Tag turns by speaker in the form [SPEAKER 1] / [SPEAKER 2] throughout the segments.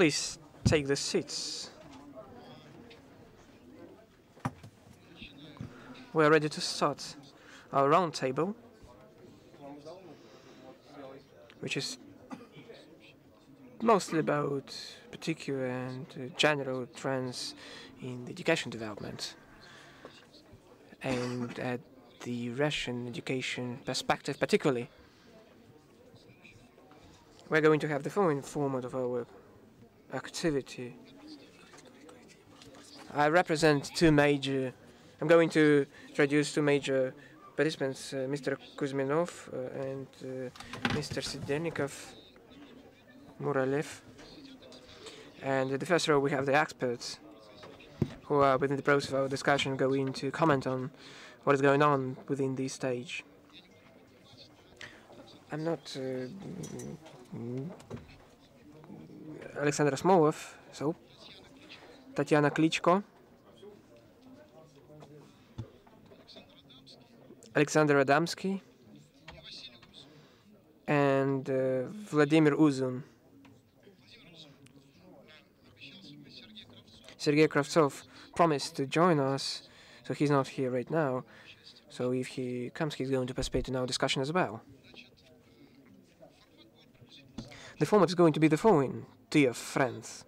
[SPEAKER 1] please take the seats. We are ready to start our roundtable, which is mostly about particular and uh, general trends in education development and at the Russian education perspective particularly. We're going to have the following format of our activity. I represent two major, I'm going to introduce two major participants, uh, Mr. Kuzminov uh, and uh, Mr. Sinelnikov, Murylev. And the first row we have the experts who are within the process of our discussion going to comment on what is going on within this stage. I'm not Alexander Asmolov, so Tatiana Klyachko, Alexander Adamskiy, and uh, Vladimir Uzun. Sergei Kravtsov promised to join us, so he's not here right now. So if he comes, he's going to participate in our discussion as well. The format is going to be the following, dear friends.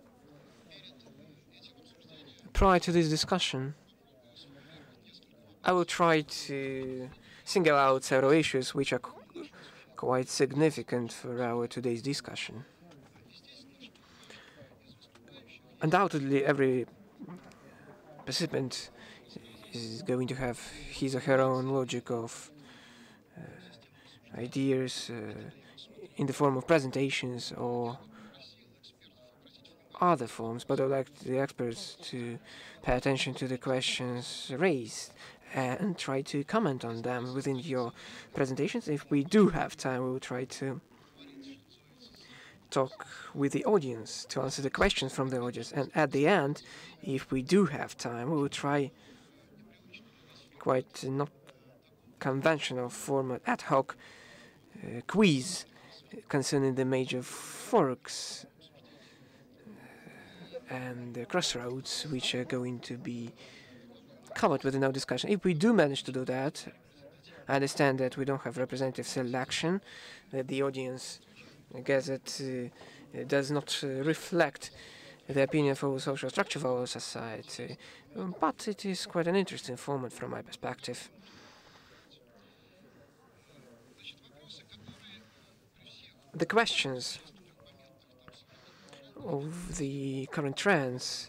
[SPEAKER 1] Prior to this discussion, I will try to single out several issues which are quite significant for our today's discussion. Undoubtedly, every participant is going to have his or her own logic of uh, ideas, uh, in the form of presentations or other forms, but I'd like the experts to pay attention to the questions raised and try to comment on them within your presentations. If we do have time, we will try to talk with the audience to answer the questions from the audience. And at the end, if we do have time, we will try quite not conventional format ad hoc uh, quiz concerning the major forks and the crossroads which are going to be covered within our discussion. If we do manage to do that, I understand that we don't have representative selection, that the audience gazette uh, does not uh, reflect the opinion for our social structure of our society, but it is quite an interesting format from my perspective. the questions of the current trends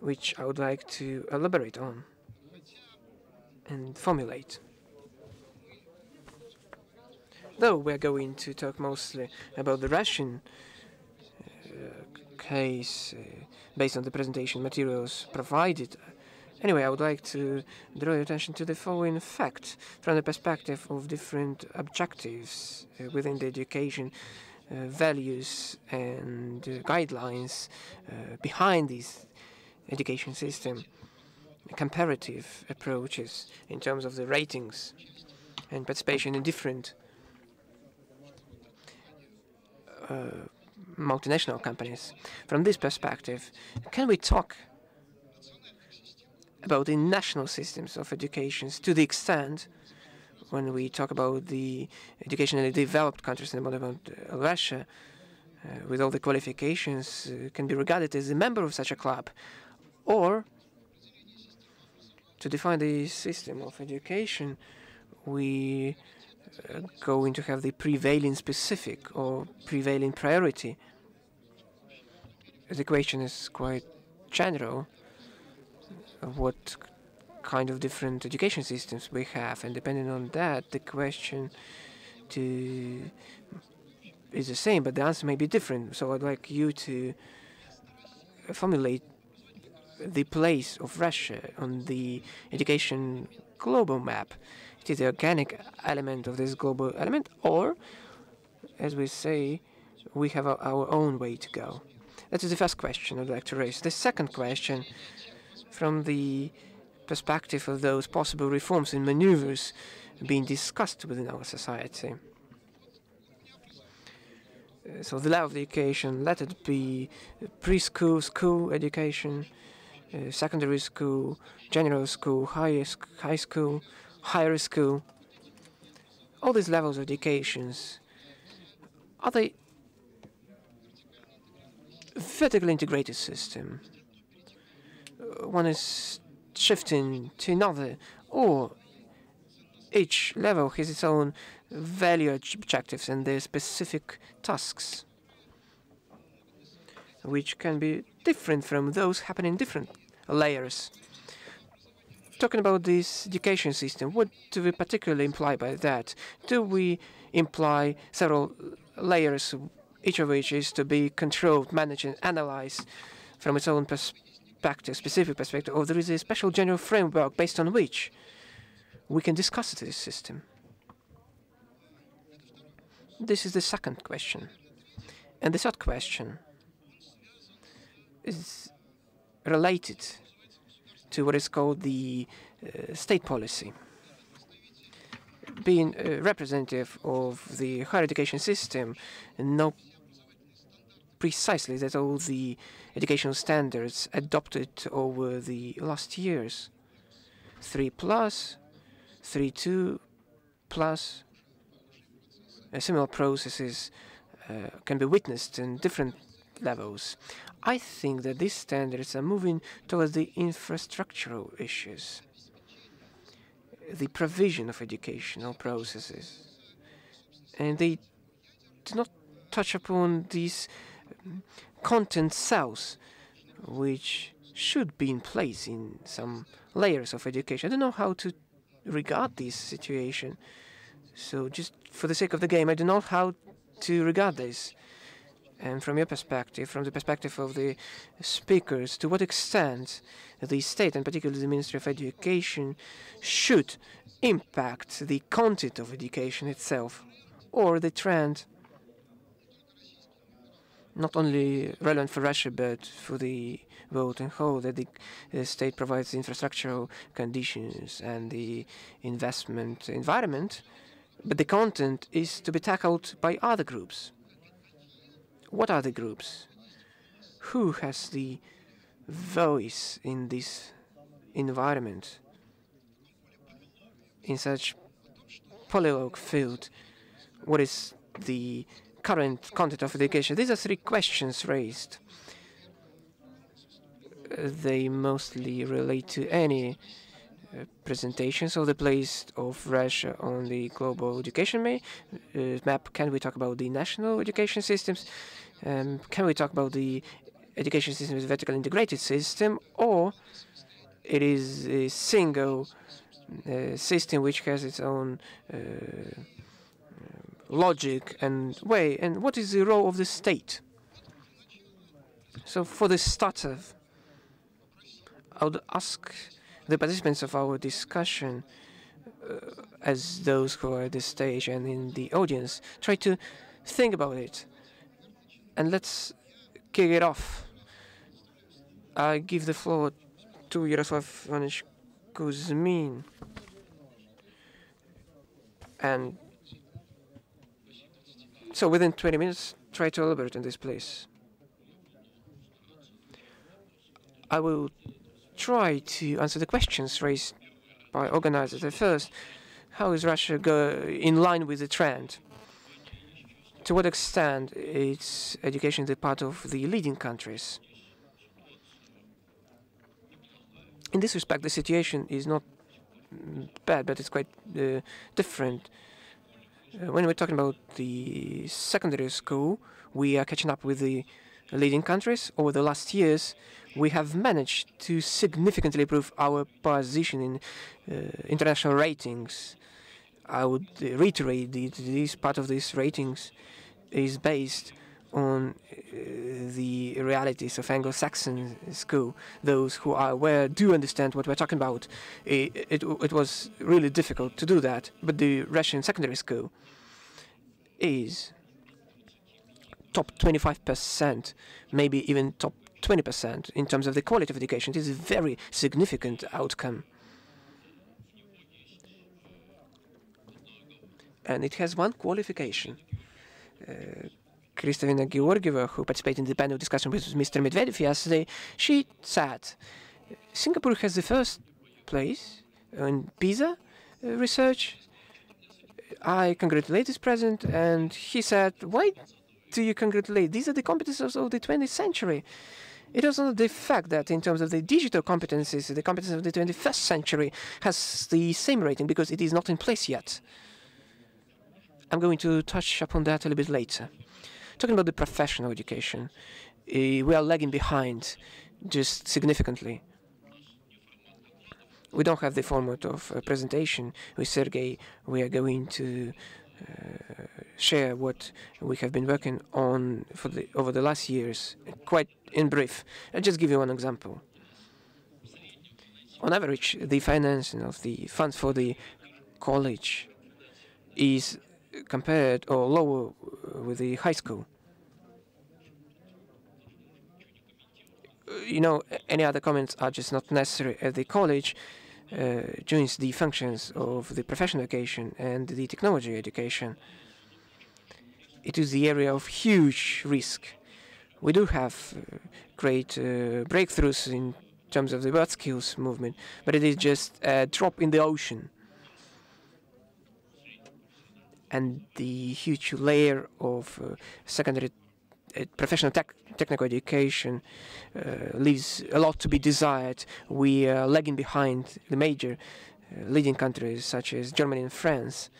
[SPEAKER 1] which I would like to elaborate on and formulate. Though we're going to talk mostly about the Russian uh, case uh, based on the presentation materials provided, Anyway, I would like to draw your attention to the following fact from the perspective of different objectives uh, within the education values and uh, guidelines uh, behind this education system, comparative approaches in terms of the ratings and participation in different uh, multinational companies. From this perspective, can we talk about the national systems of education to the extent when we talk about the education in the developed countries and about uh, Russia, uh, with all the qualifications, uh, can be regarded as a member of such a club, or to define the system of education, we are going to have the prevailing specific or prevailing priority. The question is quite general what kind of different education systems we have, and depending on that, the question to is the same, but the answer may be different. So I'd like you to formulate the place of Russia on the education global map. It is the organic element of this global element, or, as we say, we have our, our own way to go. That is the first question I'd like to raise. The second question from the perspective of those possible reforms and maneuvers being discussed within our society. Uh, so the level of education, let it be preschool, school education, uh, secondary school, general school, high, high school, higher school. All these levels of educations, are they vertically integrated system? Uh, one is shifting to another, or each level has its own value objectives and their specific tasks, which can be different from those happening in different layers. Talking about this education system, what do we particularly imply by that? Do we imply several layers, each of which is to be controlled, managed, and analyzed from its own perspective, specific perspective, or there is a special general framework based on which we can discuss this system? This is the second question. And the third question is related to what is called the uh, state policy. Being a representative of the higher education system, know precisely that all the educational standards adopted over the last years, 3 plus, 3 2 plus, uh, similar processes uh, can be witnessed in different levels. I think that these standards are moving towards the infrastructural issues, the provision of educational processes, and they do not touch upon these content cells, which should be in place in some layers of education. I don't know how to regard this situation. So just for the sake of the game, I don't know how to regard this. And from your perspective, from the perspective of the speakers, to what extent the state, and particularly the Ministry of Education, should impact the content of education itself, or the trend, not only relevant for Russia, but for the world in whole, that the, the state provides the infrastructural conditions and the investment environment, but the content is to be tackled by other groups. What are the groups? Who has the voice in this environment, in such polylogue field? What is the current content of education? These are three questions raised. They mostly relate to any uh, presentations of the place of Russia on the global education uh, map. Can we talk about the national education systems? Um, can we talk about the education system as a vertically integrated system, or it is a single uh, system which has its own uh, logic and way, and what is the role of the state? So for the starter, I would ask the participants of our discussion, uh, as those who are at the stage and in the audience, try to think about it, and let's kick it off. I give the floor to Yaroslav Ivanovich Kuzmin and so within 20 minutes, try to elaborate on this, please. I will try to answer the questions raised by organizers at first. How is Russia go in line with the trend? To what extent is education the part of the leading countries? In this respect, the situation is not bad, but it's quite uh, different. When we're talking about the secondary school, we are catching up with the leading countries. Over the last years, we have managed to significantly improve our position in uh, international ratings. I would reiterate that this part of these ratings is based on uh, the realities of Anglo-Saxon school. Those who are aware do understand what we're talking about. It, it, it was really difficult to do that, but the Russian secondary school is top 25%, maybe even top 20% in terms of the quality of education. This is a very significant outcome. And it has one qualification. Uh, Kristalina Georgieva, who participated in the panel discussion with Mr. Medvedev yesterday, she said Singapore has the first place in PISA uh, research. I congratulate this president, and he said, "Why do you congratulate? These are the competences of the 20th century." It is not the fact that in terms of the digital competencies, the competences of the 21st century has the same rating because it is not in place yet. I'm going to touch upon that a little bit later. Talking about the professional education, uh, we are lagging behind just significantly. We don't have the format of a presentation with Sergey. We are going to uh, share what we have been working on for the, over the last years, quite in brief. I'll just give you one example. On average, the financing of the funds for the college is compared or lower with the high school. You know, any other comments are just not necessary at the college uh, joins the functions of the professional education and the technology education. It is the area of huge risk. We do have uh, great uh, breakthroughs in terms of the world skills movement, but it is just a drop in the ocean. And the huge layer of uh, secondary uh, professional tech technical education uh, leaves a lot to be desired. We are lagging behind the major uh, leading countries such as Germany and France,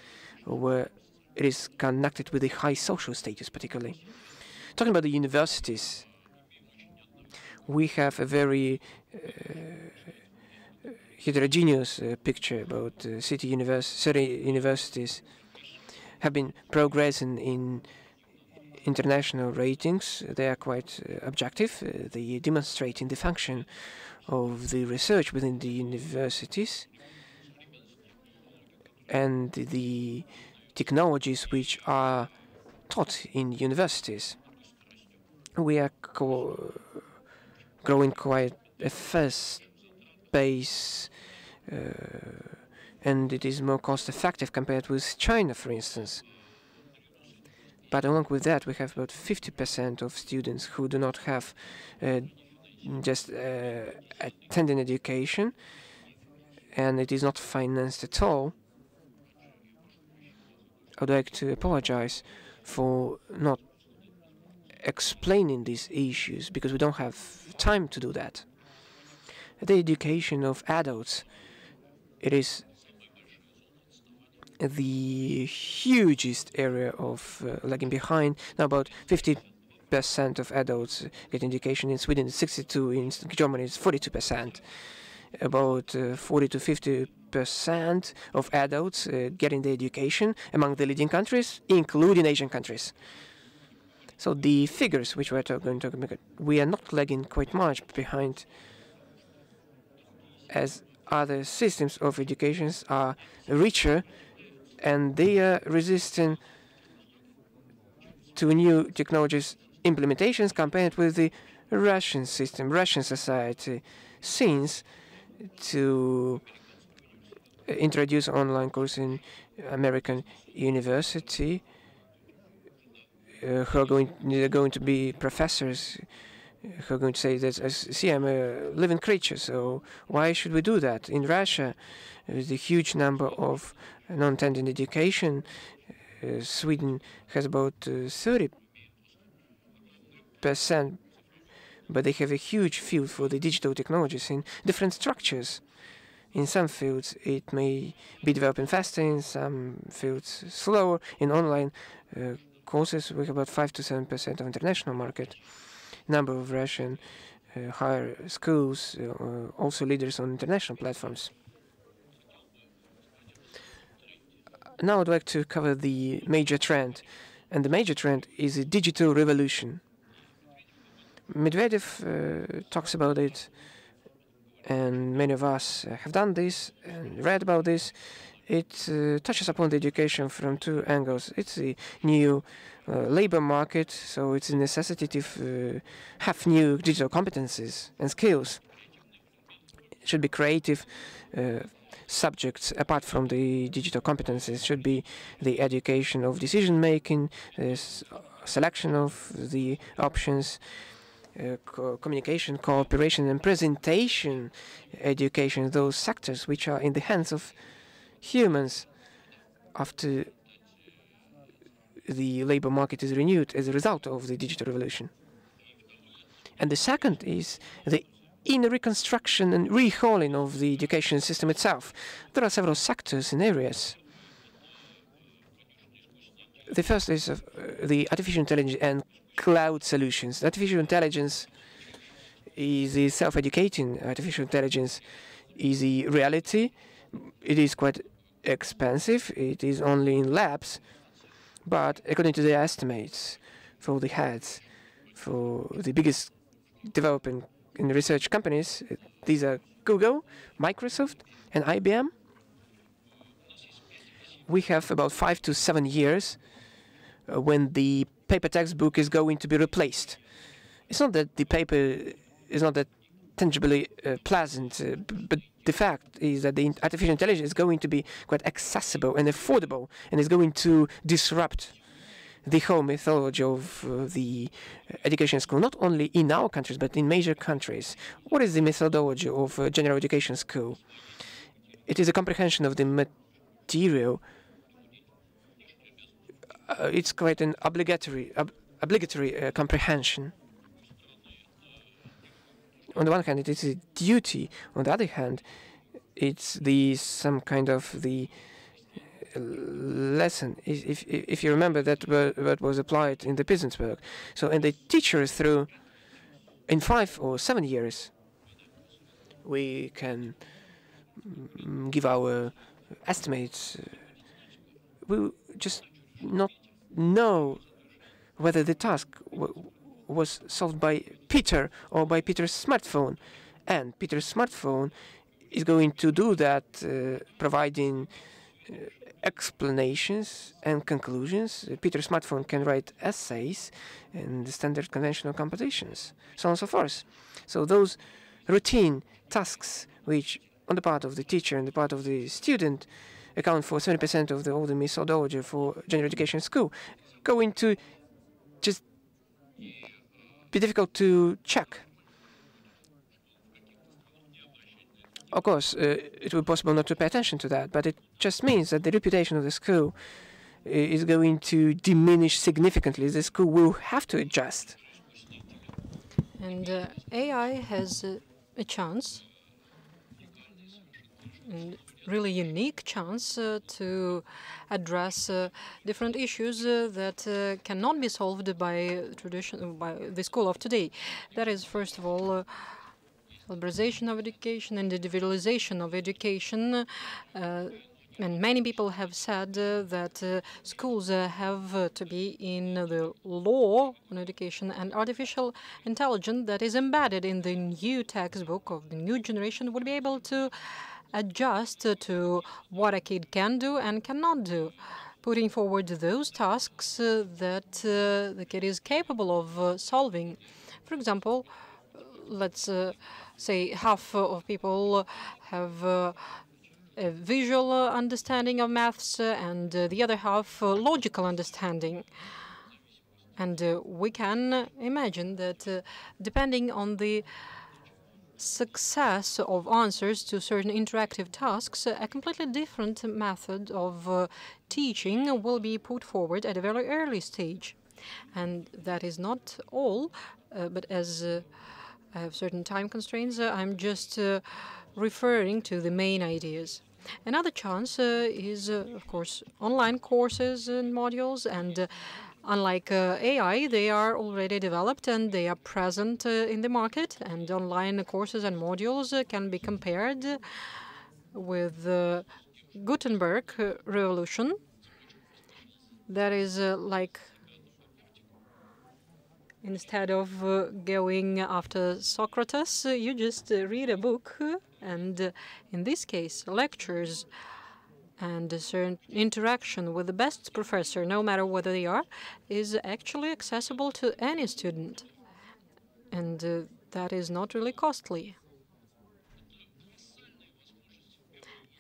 [SPEAKER 1] where it is connected with a high social status, particularly. Talking about the universities, we have a very uh, heterogeneous picture about city, univers city universities have been progressing in international ratings. They are quite uh, objective. Uh, they demonstrating the function of the research within the universities and the technologies which are taught in universities. We are growing quite a fast pace uh, and it is more cost effective compared with China, for instance. But along with that, we have about 50% of students who do not have uh, just uh, attending education, and it is not financed at all. I would like to apologize for not explaining these issues because we don't have time to do that. The education of adults, it is the hugest area of uh, lagging behind. Now about 50 percent of adults get education in Sweden, 62 in Germany is 42 percent. About uh, 40 to 50 percent of adults uh, getting the education among the leading countries, including Asian countries. So the figures which we're going to about, we are not lagging quite much behind as other systems of education are richer and they are resistant to new technologies implementations compared with the Russian system, Russian society, since to introduce online course in American university uh, who are going they're going to be professors who are going to say that see I'm a living creature so why should we do that? In Russia there's a huge number of non-attending education. Uh, Sweden has about uh, 30 percent, but they have a huge field for the digital technologies in different structures. In some fields, it may be developing faster. In some fields, slower. In online uh, courses, we have about five to seven percent of international market. Number of Russian uh, higher schools, uh, also leaders on international platforms. Now I'd like to cover the major trend. And the major trend is a digital revolution. Medvedev uh, talks about it, and many of us have done this and read about this. It uh, touches upon the education from two angles. It's a new uh, labor market, so it's a necessity to uh, have new digital competencies and skills. It should be creative, uh, subjects apart from the digital competences should be the education of decision making, selection of the options, uh, co communication, cooperation, and presentation education, those sectors which are in the hands of humans after the labor market is renewed as a result of the digital revolution. And the second is the inner reconstruction and rehauling of the education system itself. There are several sectors and areas. The first is uh, the artificial intelligence and cloud solutions. Artificial intelligence is the self-educating artificial intelligence is the reality. It is quite expensive. It is only in labs, but according to the estimates for the heads, for the biggest developing and research companies, these are Google, Microsoft, and IBM. We have about five to seven years uh, when the paper textbook is going to be replaced. It's not that the paper is not that tangibly uh, pleasant, uh, but the fact is that the artificial intelligence is going to be quite accessible and affordable and is going to disrupt the whole methodology of uh, the education school, not only in our countries, but in major countries. What is the methodology of a general education school? It is a comprehension of the material. Uh, it's quite an obligatory, ob obligatory uh, comprehension. On the one hand, it is a duty. On the other hand, it's the some kind of the lesson, if, if you remember that that was applied in the Peasantsburg. So, and the teachers through, in five or seven years, we can mm, give our estimates. We just not know whether the task was solved by Peter or by Peter's smartphone. And Peter's smartphone is going to do that, uh, providing uh, explanations and conclusions. Peter Smartphone can write essays in the standard conventional competitions, so on and so forth. So those routine tasks, which on the part of the teacher and the part of the student account for 70% of the older methodology for general education school, going to just be difficult to check Of course, uh, it will be possible not to pay attention to that, but it just means that the reputation of the school uh, is going to diminish significantly. The school will have to adjust.
[SPEAKER 2] And uh, AI has uh, a chance, and really unique chance uh, to address uh, different issues that cannot be solved by tradition by the school of today. That is, first of all, liberalization of education and individualization of education. Uh, and many people have said uh, that uh, schools uh, have uh, to be in the law on education and artificial intelligence that is embedded in the new textbook of the new generation would be able to adjust to what a kid can do and cannot do, putting forward those tasks uh, that uh, the kid is capable of solving. For example, let's say half of people have uh, a visual understanding of maths and uh, the other half logical understanding. And uh, we can imagine that depending on the success of answers to certain interactive tasks, a completely different method of uh, teaching will be put forward at a very early stage. And that is not all, uh, but as uh, I have certain time constraints. Uh, I'm just uh, referring to the main ideas. Another chance uh, is, uh, of course, online courses and modules and uh, Unlike uh, AI, they are already developed and they are present in the market. And online courses and modules can be compared with the Gutenberg revolution. That is like Instead of uh, going after Socrates, uh, you just uh, read a book, and uh, in this case, lectures and a certain interaction with the best professor, no matter whether they are, is actually accessible to any student. And uh, that is not really costly.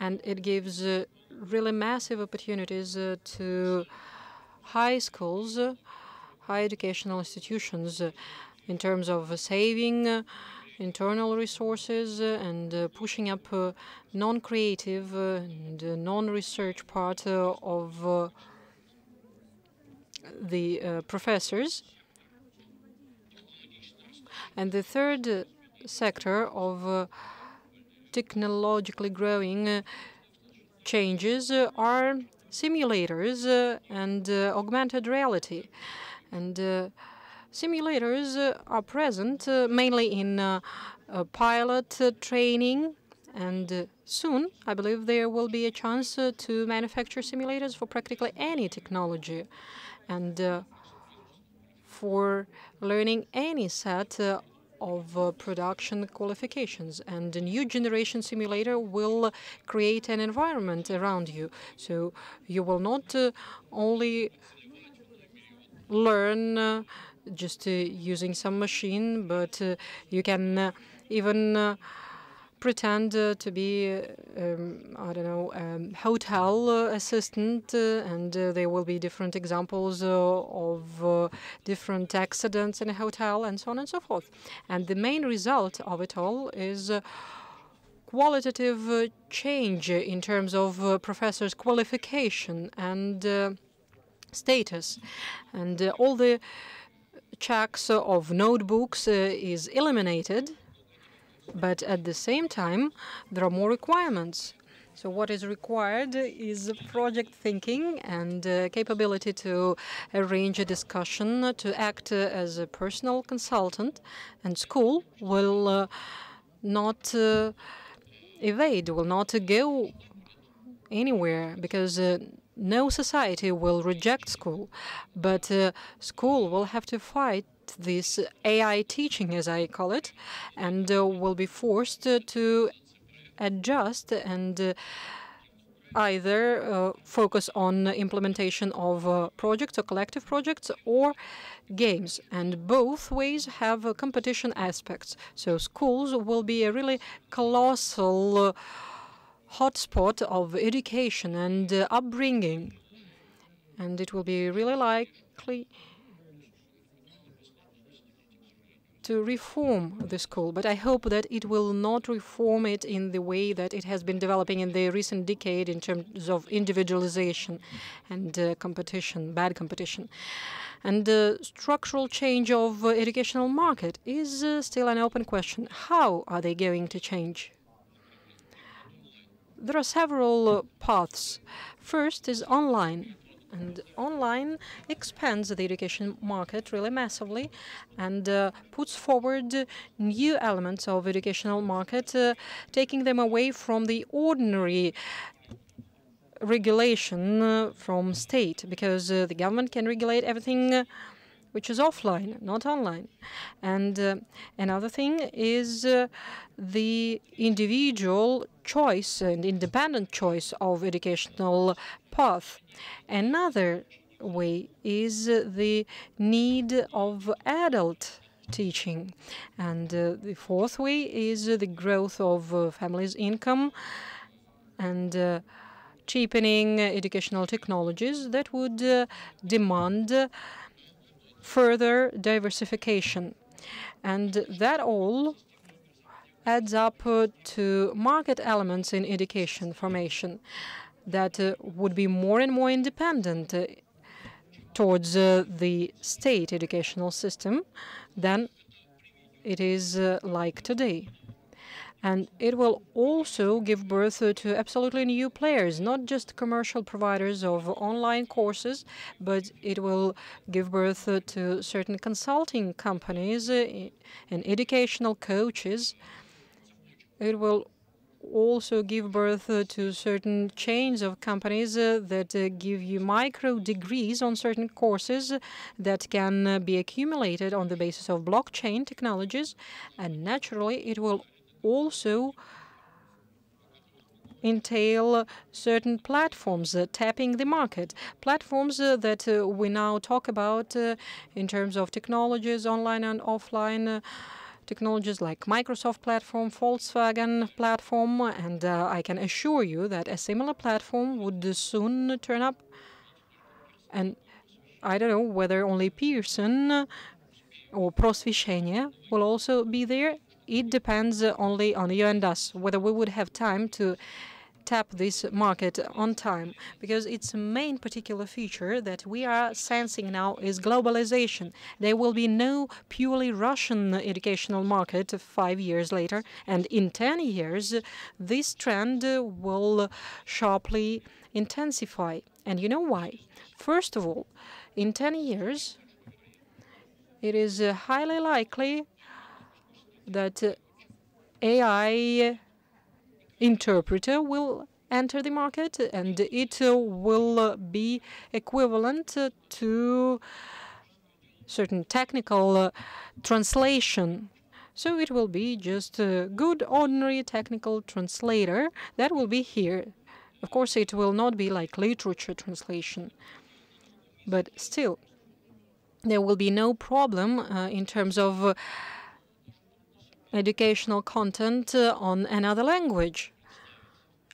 [SPEAKER 2] And it gives uh, really massive opportunities to high schools higher educational institutions uh, in terms of saving uh, internal resources uh, and uh, pushing up uh, non-creative uh, and non-research part of the professors. And the third sector of technologically growing changes are simulators and augmented reality. And Simulators uh, are present uh, mainly in uh, pilot training and soon, I believe, there will be a chance to manufacture simulators for practically any technology and for learning any set of uh, production qualifications. And the new generation simulator will create an environment around you. So you will not uh, only learn uh, just uh, using some machine, but uh, you can uh, even pretend uh, to be, um, I don't know, um, hotel uh, assistant, uh, and there will be different examples of different accidents in a hotel, and so on and so forth. And the main result of it all is qualitative change in terms of professors' qualification and status, and all the checks of notebooks uh, is eliminated, but at the same time, there are more requirements. So what is required is project thinking and uh, capability to arrange a discussion, to act uh, as a personal consultant, and school will uh, not uh, evade, will not go anywhere because uh, no society will reject school, but uh, school will have to fight this AI teaching, as I call it, and uh, will be forced uh, to adjust and uh, either uh, focus on implementation of uh, projects or collective projects or games. And both ways have competition aspects. So schools will be a really colossal hotspot of education and uh, upbringing. And it will be really likely to reform the school, but I hope that it will not reform it in the way that it has been developing in the recent decade in terms of individualization and uh, competition, bad competition. And the structural change of uh, educational market is uh, still an open question. How are they going to change? There are several uh, paths. First is online. And online expands the education market really massively and uh, puts forward new elements of educational market, uh, taking them away from the ordinary regulation uh, from state, because uh, the government can regulate everything which is offline, not online. And uh, another thing is uh, the individual choice and independent choice of educational path. Another way is uh, the need of adult teaching. And uh, the fourth way is the growth of uh, families' income and uh, cheapening educational technologies that would demand further diversification. And that all adds up to market elements in education formation that uh, would be more and more independent uh, towards uh, the state educational system than it is like today. And it will also give birth to absolutely new players, not just commercial providers of online courses, but it will give birth to certain consulting companies uh, and educational coaches. It will also give birth to certain chains of companies uh, that uh, give you micro degrees on certain courses that can be accumulated on the basis of blockchain technologies. And naturally, it will also entail certain platforms uh, tapping the market. Platforms uh, that uh, we now talk about uh, in terms of technologies, online and offline uh, technologies like Microsoft platform, Volkswagen platform, and uh, I can assure you that a similar platform would soon turn up. And I don't know whether only Pearson or Prosveshchenie will also be there. It depends only on you and us, whether we would have time to tap this market on time because its main particular feature that we are sensing now is globalization. There will be no purely Russian educational market five years later, and in 10 years, this trend will sharply intensify. And you know why? First of all, in 10 years, it is highly likely that AI interpreter will enter the market and it will be equivalent to certain technical translation. So it will be just a good ordinary technical translator that will be here. Of course, it will not be like literature translation, but still, there will be no problem uh, in terms of uh, educational content uh, on another language.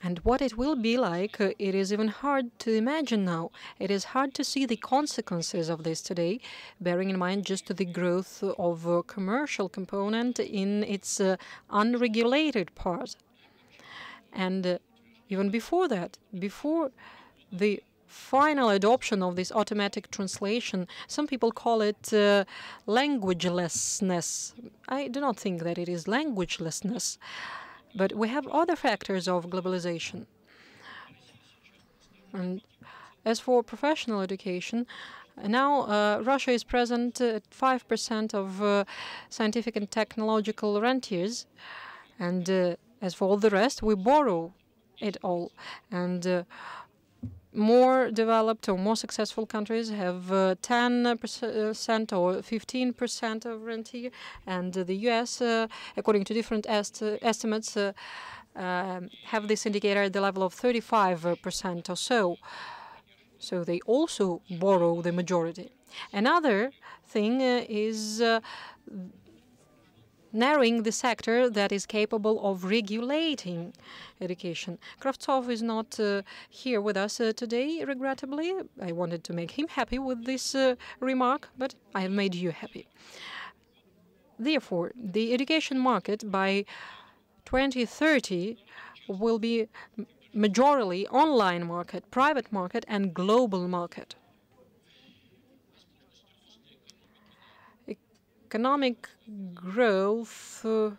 [SPEAKER 2] And what it will be like, uh, it is even hard to imagine now. It is hard to see the consequences of this today, bearing in mind just the growth of a commercial component in its uh, unregulated part. And uh, even before that, before the final adoption of this automatic translation, some people call it uh, languagelessness. I do not think that it is languagelessness, but we have other factors of globalization. And as for professional education, now uh, Russia is present at 5% of uh, scientific and technological rentiers, and uh, as for all the rest, we borrow it all. And uh, more developed or more successful countries have 10% uh, or 15% of rentier, and the US, uh, according to different est estimates, uh, um, have this indicator at the level of 35% or so. So they also borrow the majority. Another thing is narrowing the sector that is capable of regulating education. Kravtsov is not uh, here with us uh, today, regrettably. I wanted to make him happy with this uh, remark, but I have made you happy. Therefore, the education market by 2030 will be majorly online market, private market, and global market. Economic growth uh,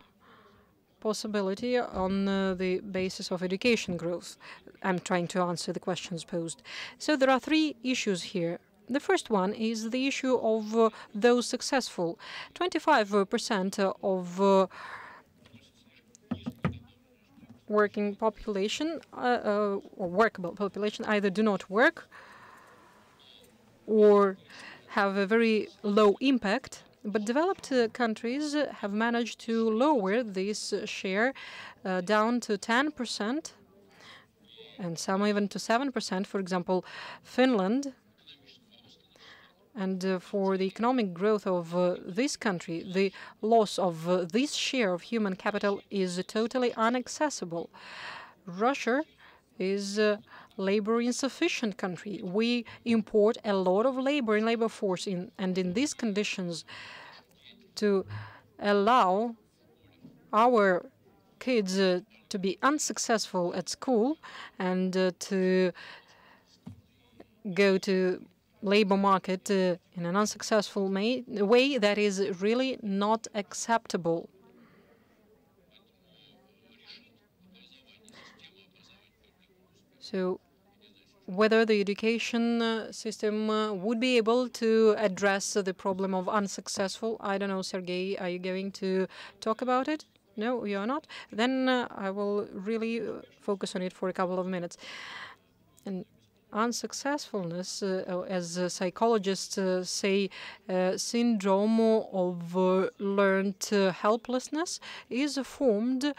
[SPEAKER 2] possibility on uh, the basis of education growth. I'm trying to answer the questions posed. So there are three issues here. The first one is the issue of uh, those successful. 25% of uh, working population uh, uh, or workable population either do not work or have a very low impact but developed uh, countries have managed to lower this share uh, down to 10% and some even to 7%. For example, Finland. And uh, for the economic growth of uh, this country, the loss of uh, this share of human capital is totally inaccessible. Russia is uh, labor insufficient country. We import a lot of labor and labor force in, and in these conditions to allow our kids uh, to be unsuccessful at school and uh, to go to labor market uh, in an unsuccessful way that is really not acceptable. So whether the education uh, system uh, would be able to address the problem of unsuccessful. I don't know, Sergei, are you going to talk about it? No, you are not? Then uh, I will really uh, focus on it for a couple of minutes. And unsuccessfulness, uh, as psychologists uh, say, syndrome of learned helplessness, is formed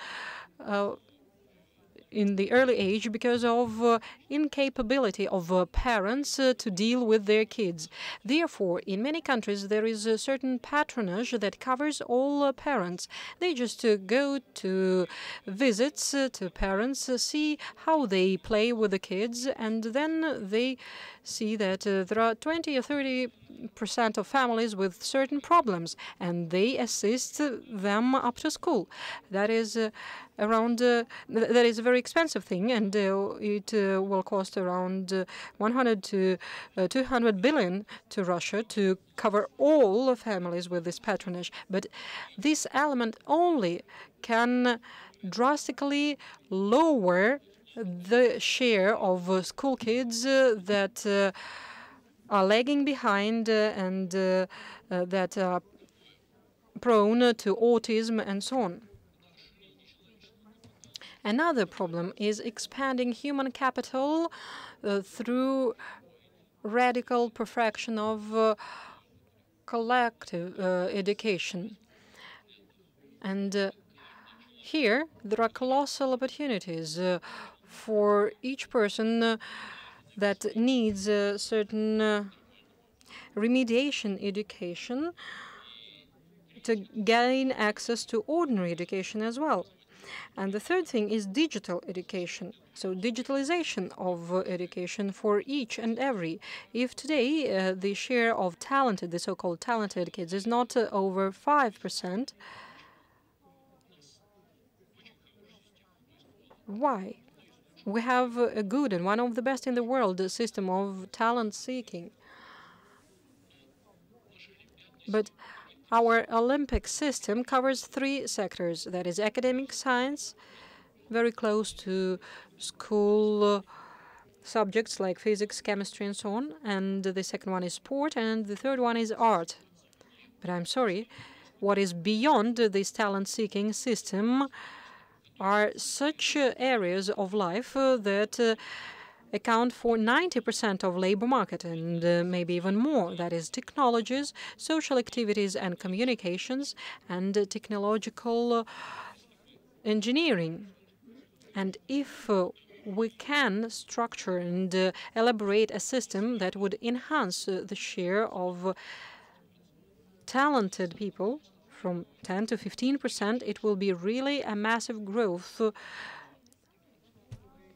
[SPEAKER 2] in the early age because of uh, incapability of uh, parents uh, to deal with their kids. Therefore, in many countries, there is a certain patronage that covers all uh, parents. They just uh, go to visits uh, to parents, see how they play with the kids, and then they see that there are 20 or 30 percent of families with certain problems, and they assist them up to school. That is uh, around uh, th that is a very expensive thing, and uh, it uh, will cost around uh, 100 to uh, 200 billion to Russia to cover all families with this patronage. But this element only can drastically lower the share of school kids that are lagging behind uh, and uh, uh, that are prone to autism and so on. Another problem is expanding human capital uh, through radical perfection of uh, collective uh, education. And here, there are colossal opportunities for each person that needs a certain uh, remediation education to gain access to ordinary education as well. And the third thing is digital education. So digitalization of uh, education for each and every. If today uh, the share of talented, the so-called talented kids is not uh, over 5%, why? We have a good and one of the best in the world system of talent seeking. But our Olympic system covers three sectors. That is academic science, very close to school subjects like physics, chemistry, and so on. And the second one is sport, and the third one is art. But I'm sorry, what is beyond this talent-seeking system are such uh, areas of life uh, that uh, account for 90% of labor market and uh, maybe even more. That is technologies, social activities and communications, and uh, technological uh, engineering. And if we can structure and elaborate a system that would enhance the share of talented people from 10 to 15 percent, it will be really a massive growth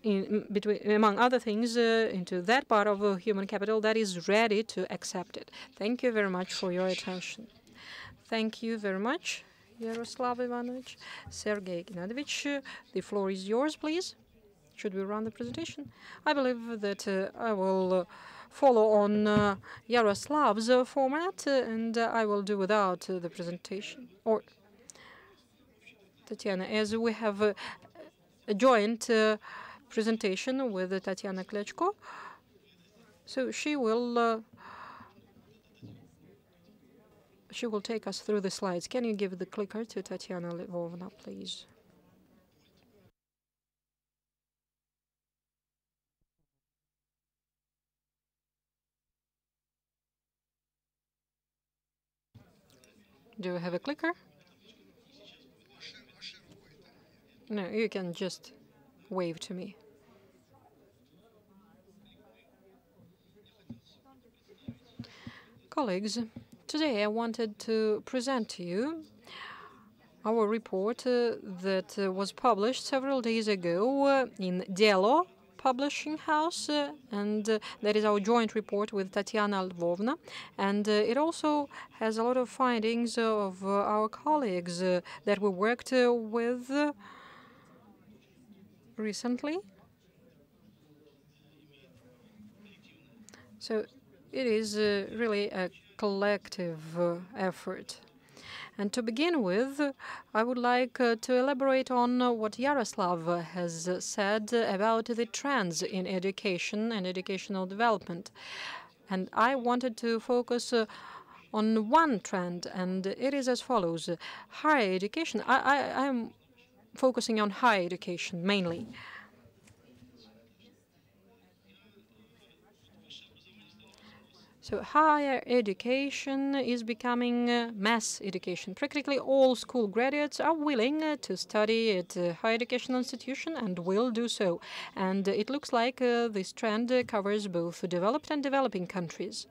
[SPEAKER 2] in between, among other things, uh, into that part of uh, human capital that is ready to accept it. Thank you very much for your attention. Thank you very much, Yaroslav Ivanovich. Sergei Germanovich, uh, the floor is yours, please. Should we run the presentation? I believe that uh, I will uh, follow on uh, Yaroslav's uh, format, uh, and I will do without the presentation. Or Tatiana, as we have a joint presentation with Tatiana Klyachko, so she will she will take us through the slides. Can you give the clicker to Tatiana Lvovna, please? Do you have a clicker? No, you can just wave to me. Colleagues, today I wanted to present to you our report uh, that uh, was published several days ago uh, in Delo Publishing House, uh, and uh, that is our joint report with Tatiana Lvovna. And uh, it also has a lot of findings of our colleagues that we worked with recently. So it is really a collective effort. And to begin with, I would like uh, to elaborate on uh, what Yaroslav has said about the trends in education and educational development. And I wanted to focus uh, on one trend, and it is as follows. Higher education, I, I'm focusing on higher education mainly. So higher education is becoming uh, mass education. Practically all school graduates are willing uh, to study at a higher educational institution and will do so. And it looks like uh, this trend covers both developed and developing countries.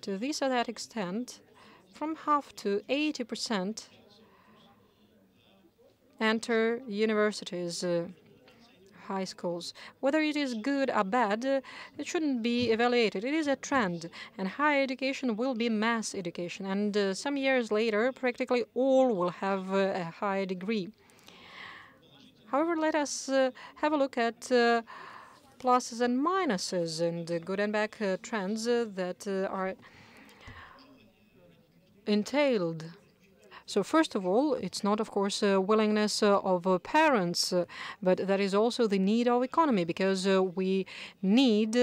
[SPEAKER 2] To this or that extent, from half to 80 percent enter universities uh, high schools. Whether it is good or bad, uh, it shouldn't be evaluated. It is a trend, and higher education will be mass education. And uh, some years later, practically all will have uh, a high degree. However, let us uh, have a look at uh, pluses and minuses and good and bad trends that are entailed so first of all, it's not, of course, a willingness uh, of uh, parents, uh, but that is also the need of economy because we need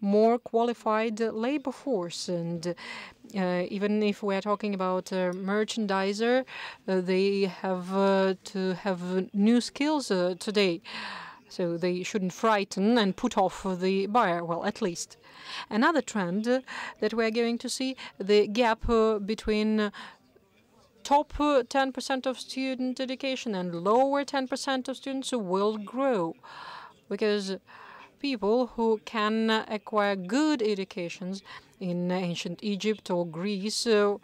[SPEAKER 2] more qualified labor force. And uh, even if we are talking about merchandiser, uh, they have to have new skills today. So they shouldn't frighten and put off the buyer, well, at least. Another trend that we are going to see, the gap between top 10% of student education and lower 10% of students will grow because people who can acquire good educations in ancient Egypt or Greece uh,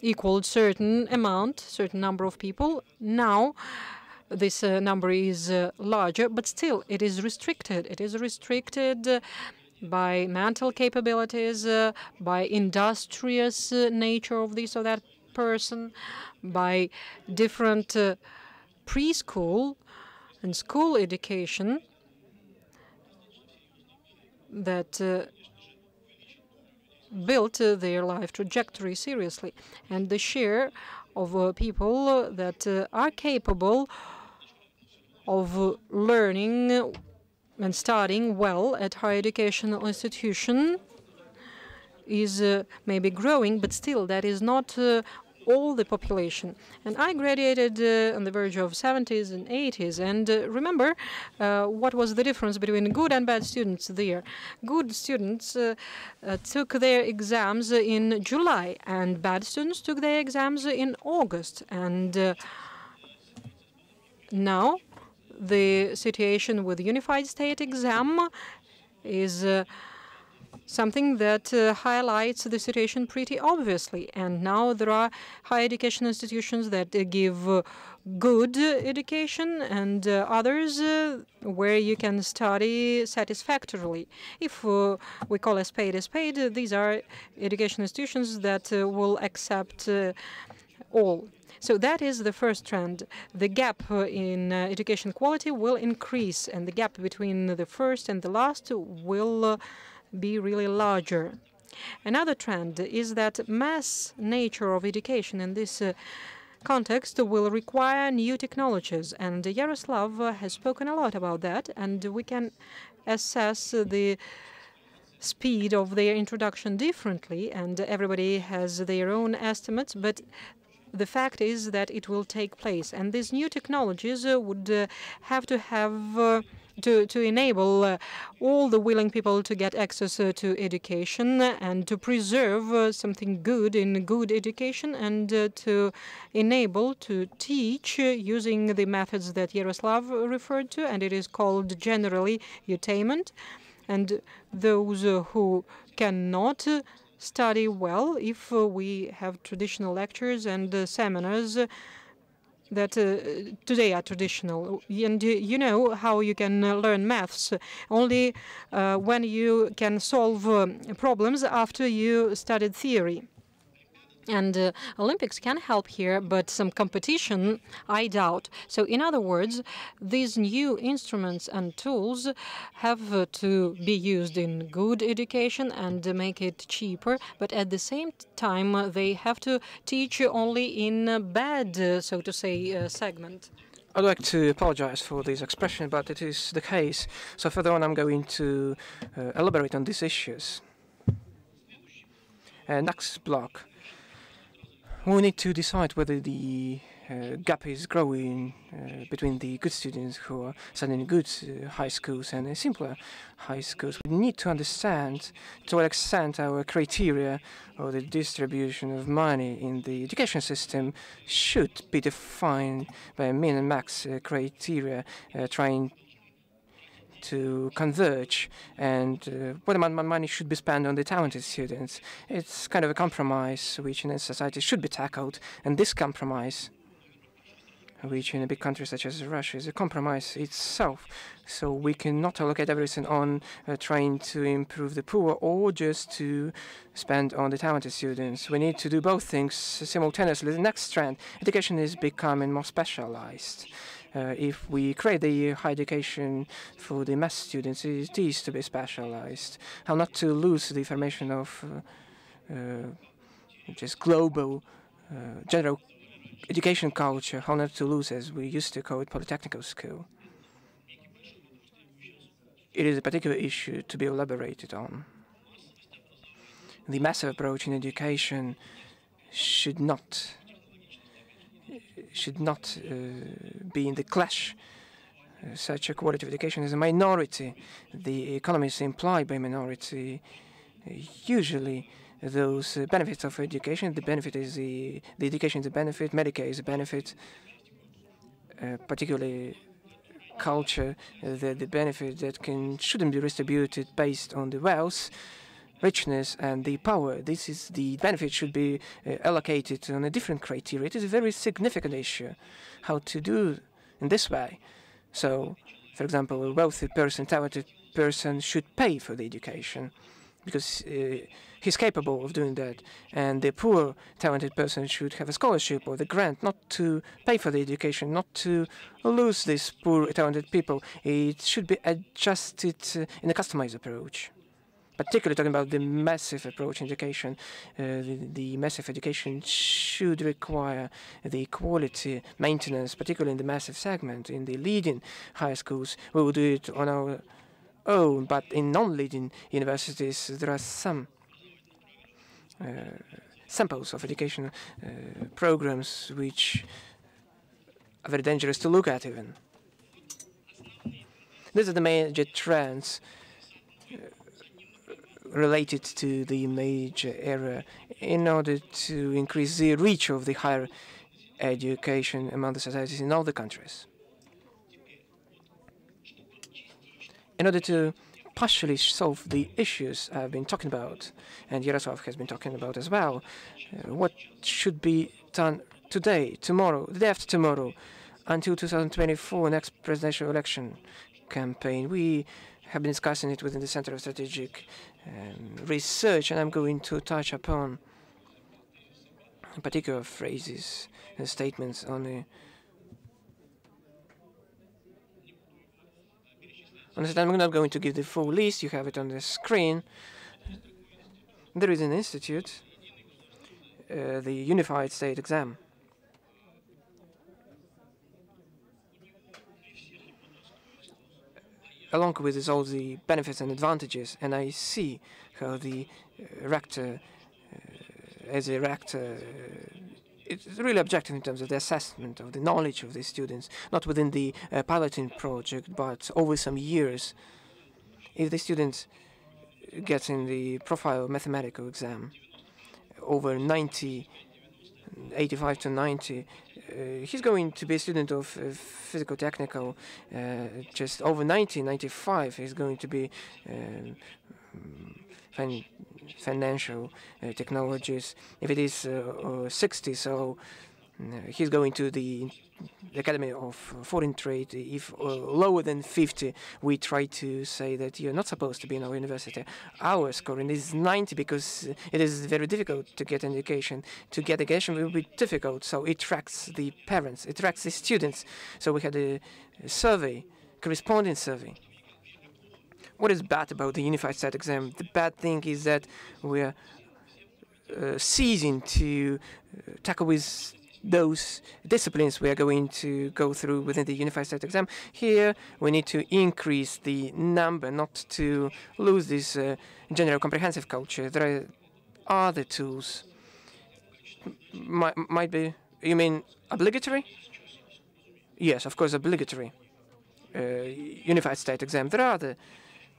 [SPEAKER 2] equaled certain amount, certain number of people. Now, this uh, number is uh, larger, but still it is restricted. It is restricted uh, by mental capabilities, uh, by industrious uh, nature of this or that person by different uh, preschool and school education that uh, built uh, their life trajectory seriously. And the share of uh, people that uh, are capable of learning and studying well at higher educational institution is uh, maybe growing, but still that is not uh, all the population. And I graduated uh, on the verge of 70s and 80s. And uh, remember uh, what was the difference between good and bad students there. Good students uh, took their exams in July, and bad students took their exams in August. And now the situation with unified state exam is something that uh, highlights the situation pretty obviously. And now there are higher education institutions that uh, give uh, good education and uh, others uh, where you can study satisfactorily. If uh, we call a spade a spade, these are education institutions that will accept all. So that is the first trend. The gap in education quality will increase, and the gap between the first and the last will be really larger. Another trend is that mass nature of education in this uh, context will require new technologies, and Yaroslav has spoken a lot about that, and we can assess the speed of their introduction differently, and everybody has their own estimates, but the fact is that it will take place, and these new technologies would uh, have to have uh, to, to enable uh, all the willing people to get access uh, to education and to preserve uh, something good in good education and to enable to teach using the methods that Yaroslav referred to, and it is called generally edutainment. And those who cannot study well, if we have traditional lectures and seminars, that uh, today are traditional. And you know how you can uh, learn maths only uh, when you can solve problems after you studied theory. And uh, Olympics can help here, but some competition, I doubt. So, in other words, these new instruments and tools have uh, to be used in good education and uh, make it cheaper, but at the same time, uh, they have to teach only in bad, uh, so to say, uh, segment.
[SPEAKER 1] I'd like to apologize for this expression, but it is the case. So, further on, I'm going to elaborate on these issues. next block we need to decide whether the uh, gap is growing uh, between the good students who are studying good uh, high schools and simpler high schools. We need to understand to what extent our criteria or the distribution of money in the education system should be defined by a min and max uh, criteria, uh, trying to converge and uh, what amount of money should be spent on the talented students. It's kind of a compromise which in a society should be tackled and this compromise which in a big country such as Russia is a compromise itself. So we cannot allocate everything on uh, trying to improve the poor or just to spend on the talented students. We need to do both things simultaneously. The next trend, education is becoming more specialized. Uh, if we create the higher education for the mass students, it is to be specialized. How not to lose the information of uh, uh, just global general education culture, how not to lose, as we used to call it, polytechnical school. It is a particular issue to be elaborated on. The massive approach in education should not should not uh, be in the clash. Uh, such a quality of education is a minority. The economies implied by minority uh, usually those benefits of education. The benefit is the, the education is a benefit, Medicare is a benefit, uh, particularly culture, the, the benefit that can shouldn't be distributed based on the wealth, richness and the power. This is the benefit should be uh, allocated on a different criteria. It is a very significant issue how to do in this way. So, for example, a wealthy person, talented person should pay for the education because uh, he's capable of doing that. And the poor, talented person should have a scholarship or the grant not to pay for the education, not to lose these poor, talented people. It should be adjusted uh, in a customized approach particularly talking about the massive approach in education, uh, the, the, massive education should require the quality maintenance, particularly in the massive segment, in the leading high schools. We will do it on our own, but in non-leading universities, there are some uh, samples of education uh, programs which are very dangerous to look at even. These are the major trends related to the major area in order to increase the reach of the higher education among the societies in all the countries. In order to partially solve the issues I've been talking about, and Yaroslav has been talking about as well, uh, what should be done today, tomorrow, the day after tomorrow, until 2024 next presidential election campaign. We have been discussing it within the Center of Strategic um, Research, and I'm going to touch upon particular phrases and statements on the I'm not going to give the full list. You have it on the screen. There is an institute, uh, the Unified State Exam. Along with all the benefits and advantages, and I see how the uh, rector, uh, as a rector, uh, it's really objective in terms of the assessment of the knowledge of the students, not within the uh, piloting project, but over some years. If the student gets in the profile mathematical exam over 90, 85 to 90, uh, he's going to be a student of uh, physical technical. Uh, just over 90, 95, he's going to be um, fin financial technologies. If it is 60, so he's going to the Academy of Foreign Trade, if uh, lower than 50, we try to say that you're not supposed to be in our university. Our scoring is 90 because it is very difficult to get an education. To get education will be difficult, so it tracks the parents, it tracks the students. So we had a, a survey, corresponding survey. What is bad about the Unified State exam? The bad thing is that we're uh, ceasing to uh, tackle with those disciplines we are going to go through within the Unified State exam. Here, we need to increase the number, not to lose this uh, general comprehensive culture. There are other tools. M might be You mean obligatory? Yes, of course, obligatory. Uh, unified state exam. There are other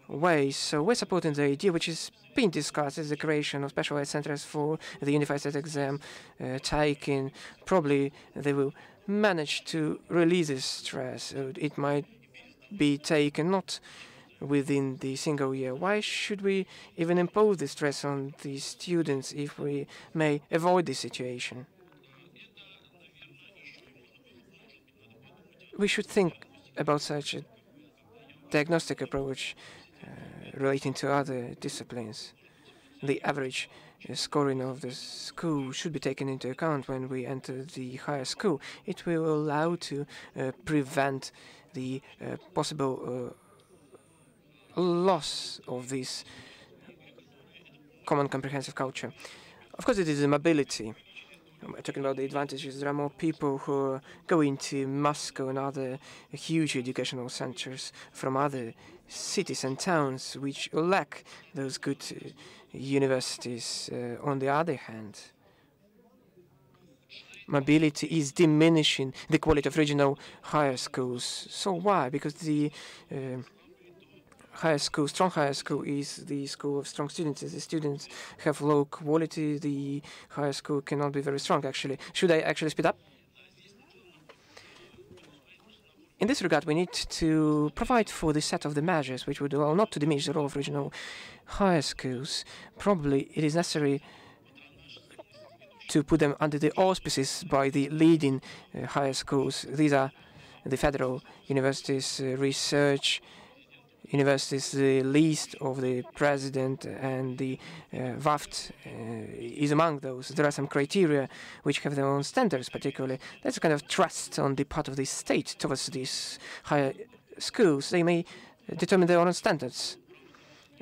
[SPEAKER 1] ways. So we're supporting the idea which is being discussed is the creation of specialized centers for the unified state exam uh, taking. Probably they will manage to release this stress. Uh, it might be taken not within the single year. Why should we even impose the stress on the students if we may avoid this situation? We should think about such a diagnostic approach relating to other disciplines. The average uh, scoring of the school should be taken into account when we enter the higher school. It will allow to uh, prevent the uh, possible uh, loss of this common comprehensive culture. Of course, it is a mobility. We're talking about the advantages. There are more people who go into Moscow and other huge educational centers from other cities and towns which lack those good uh, universities. Uh, on the other hand, mobility is diminishing the quality of regional higher schools. So why? Because the uh, higher school, strong higher school is the school of strong students. If the students have low quality, the higher school cannot be very strong, actually. Should I actually speed up? In this regard, we need to provide for the set of the measures which would allow not to diminish the role of regional higher schools. Probably it is necessary to put them under the auspices by the leading uh, higher schools. These are the federal universities, uh, research universities, the list of the president and the uh, WAFT uh, is among those. There are some criteria which have their own standards, particularly. That's a kind of trust on the part of the state towards these higher schools. They may determine their own standards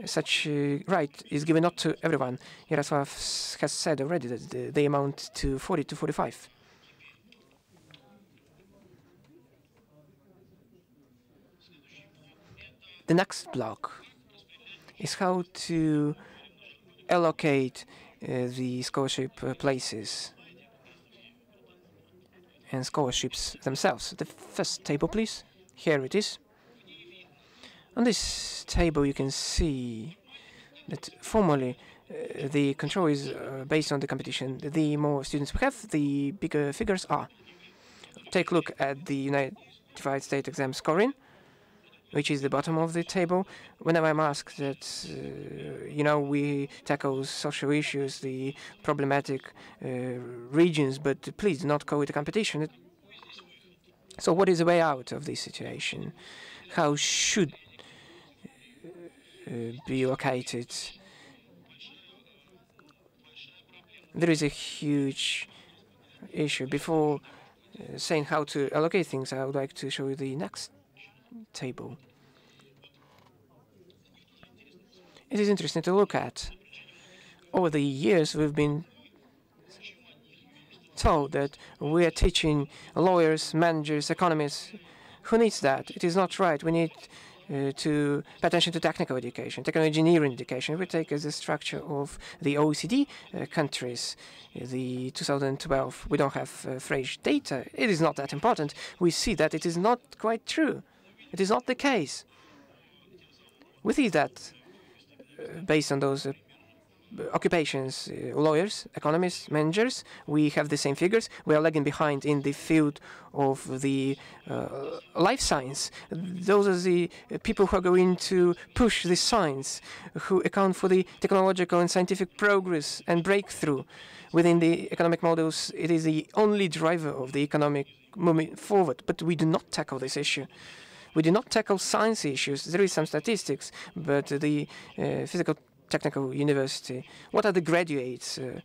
[SPEAKER 1] such uh, right is given not to everyone. Yaroslav has said already that they amount to 40 to 45. The next block is how to allocate uh, the scholarship uh, places and scholarships themselves. The first table, please. Here it is. On this table, you can see that formally uh, the control is uh, based on the competition. The more students we have, the bigger figures are. Take a look at the Unified State exam scoring, which is the bottom of the table. Whenever I'm asked that, uh, you know, we tackle social issues, the problematic uh, regions, but please do not call it a competition. It so what is the way out of this situation? How should uh, be located. There is a huge issue. Before uh, saying how to allocate things, I would like to show you the next table. It is interesting to look at. Over the years, we've been told that we are teaching lawyers, managers, economists. Who needs that? It is not right. We need uh, to pay attention to technical education, technical engineering education. We take as the structure of the OECD uh, countries, the 2012. We don't have uh, fresh data. It is not that important. We see that it is not quite true. It is not the case. We see that uh, based on those uh, occupations, uh, lawyers, economists, managers, we have the same figures. We are lagging behind in the field of the uh, life science. Those are the people who are going to push the science, who account for the technological and scientific progress and breakthrough. Within the economic models, it is the only driver of the economic movement forward, but we do not tackle this issue. We do not tackle science issues. There is some statistics, but the uh, physical technical university? What are the graduates? Uh,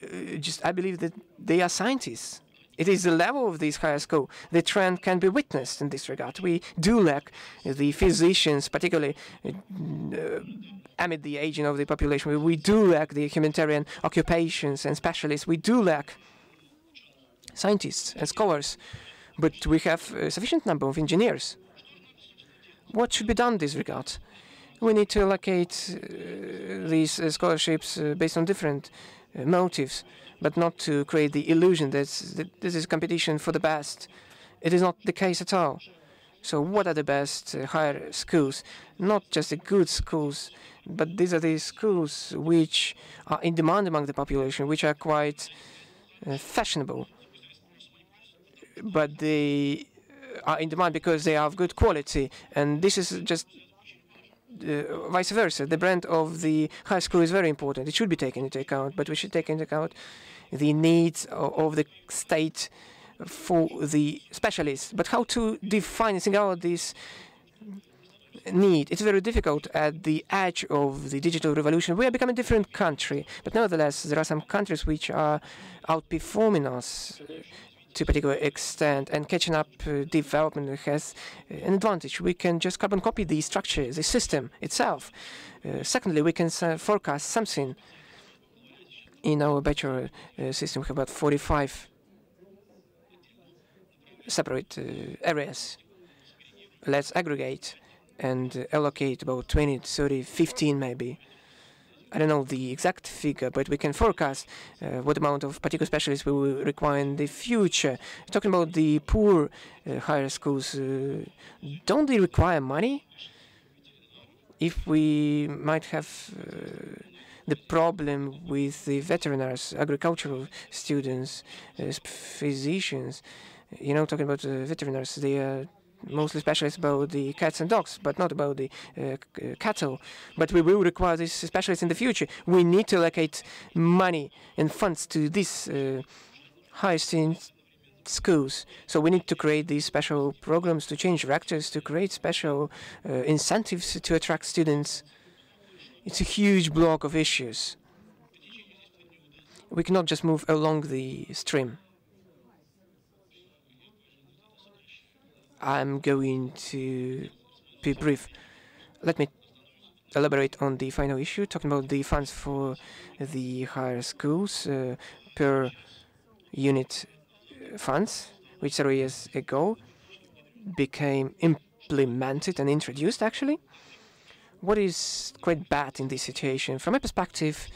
[SPEAKER 1] uh, just I believe that they are scientists. It is the level of this higher school. The trend can be witnessed in this regard. We do lack the physicians, particularly uh, amid the aging of the population. We do lack the humanitarian occupations and specialists. We do lack scientists and scholars, but we have a sufficient number of engineers. What should be done in this regard? we need to allocate uh, these uh, scholarships uh, based on different motives. but not to create the illusion that this is competition for the best. It is not the case at all. So what are the best higher schools? Not just the good schools, but these are the schools which are in demand among the population, which are quite fashionable. But they are in demand because they are of good quality. And this is just uh, vice versa. The brand of the high school is very important. It should be taken into account, but we should take into account the needs of, of the state for the specialists. But how to define and single out this need? It's very difficult at the edge of the digital revolution. We are becoming a different country, but nevertheless, there are some countries which are outperforming us to a particular extent, and catching up uh, development has uh, an advantage. We can just carbon copy the structure, the system itself. Uh, secondly, we can forecast something in our bachelor uh, system. We have about 45 separate areas. Let's aggregate and allocate about 20, 30, 15 maybe. I don't know the exact figure, but we can forecast uh, what amount of particular specialists we will require in the future. Talking about the poor uh, higher schools, uh, don't they require money? If we might have uh, the problem with the veterinaries, agricultural students, uh, physicians, you know, talking about uh, they are mostly specialists about the cats and dogs, but not about the uh, cattle. But we will require these specialists in the future. We need to allocate money and funds to these uh, highest schools. So we need to create these special programs to change rectors, to create special uh, incentives to attract students. It's a huge block of issues. We cannot just move along the stream. I'm going to be brief. Let me elaborate on the final issue, talking about the funds for the higher schools uh, per unit uh, funds, which several years ago became implemented and introduced actually. What is quite bad in this situation? From my perspective,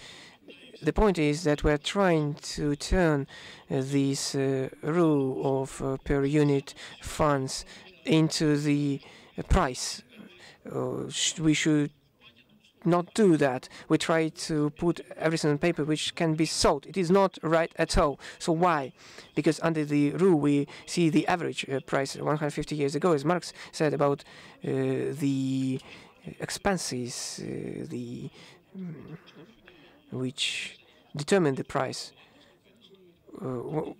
[SPEAKER 1] the point is that we're trying to turn uh, this uh, rule of uh, per unit funds into the price. We should not do that. We try to put everything on paper which can be sold. It is not right at all. So why? Because under the rule we see the average uh, price 150 years ago, as Marx said about uh, the expenses, uh, the um, which determine the price. Uh,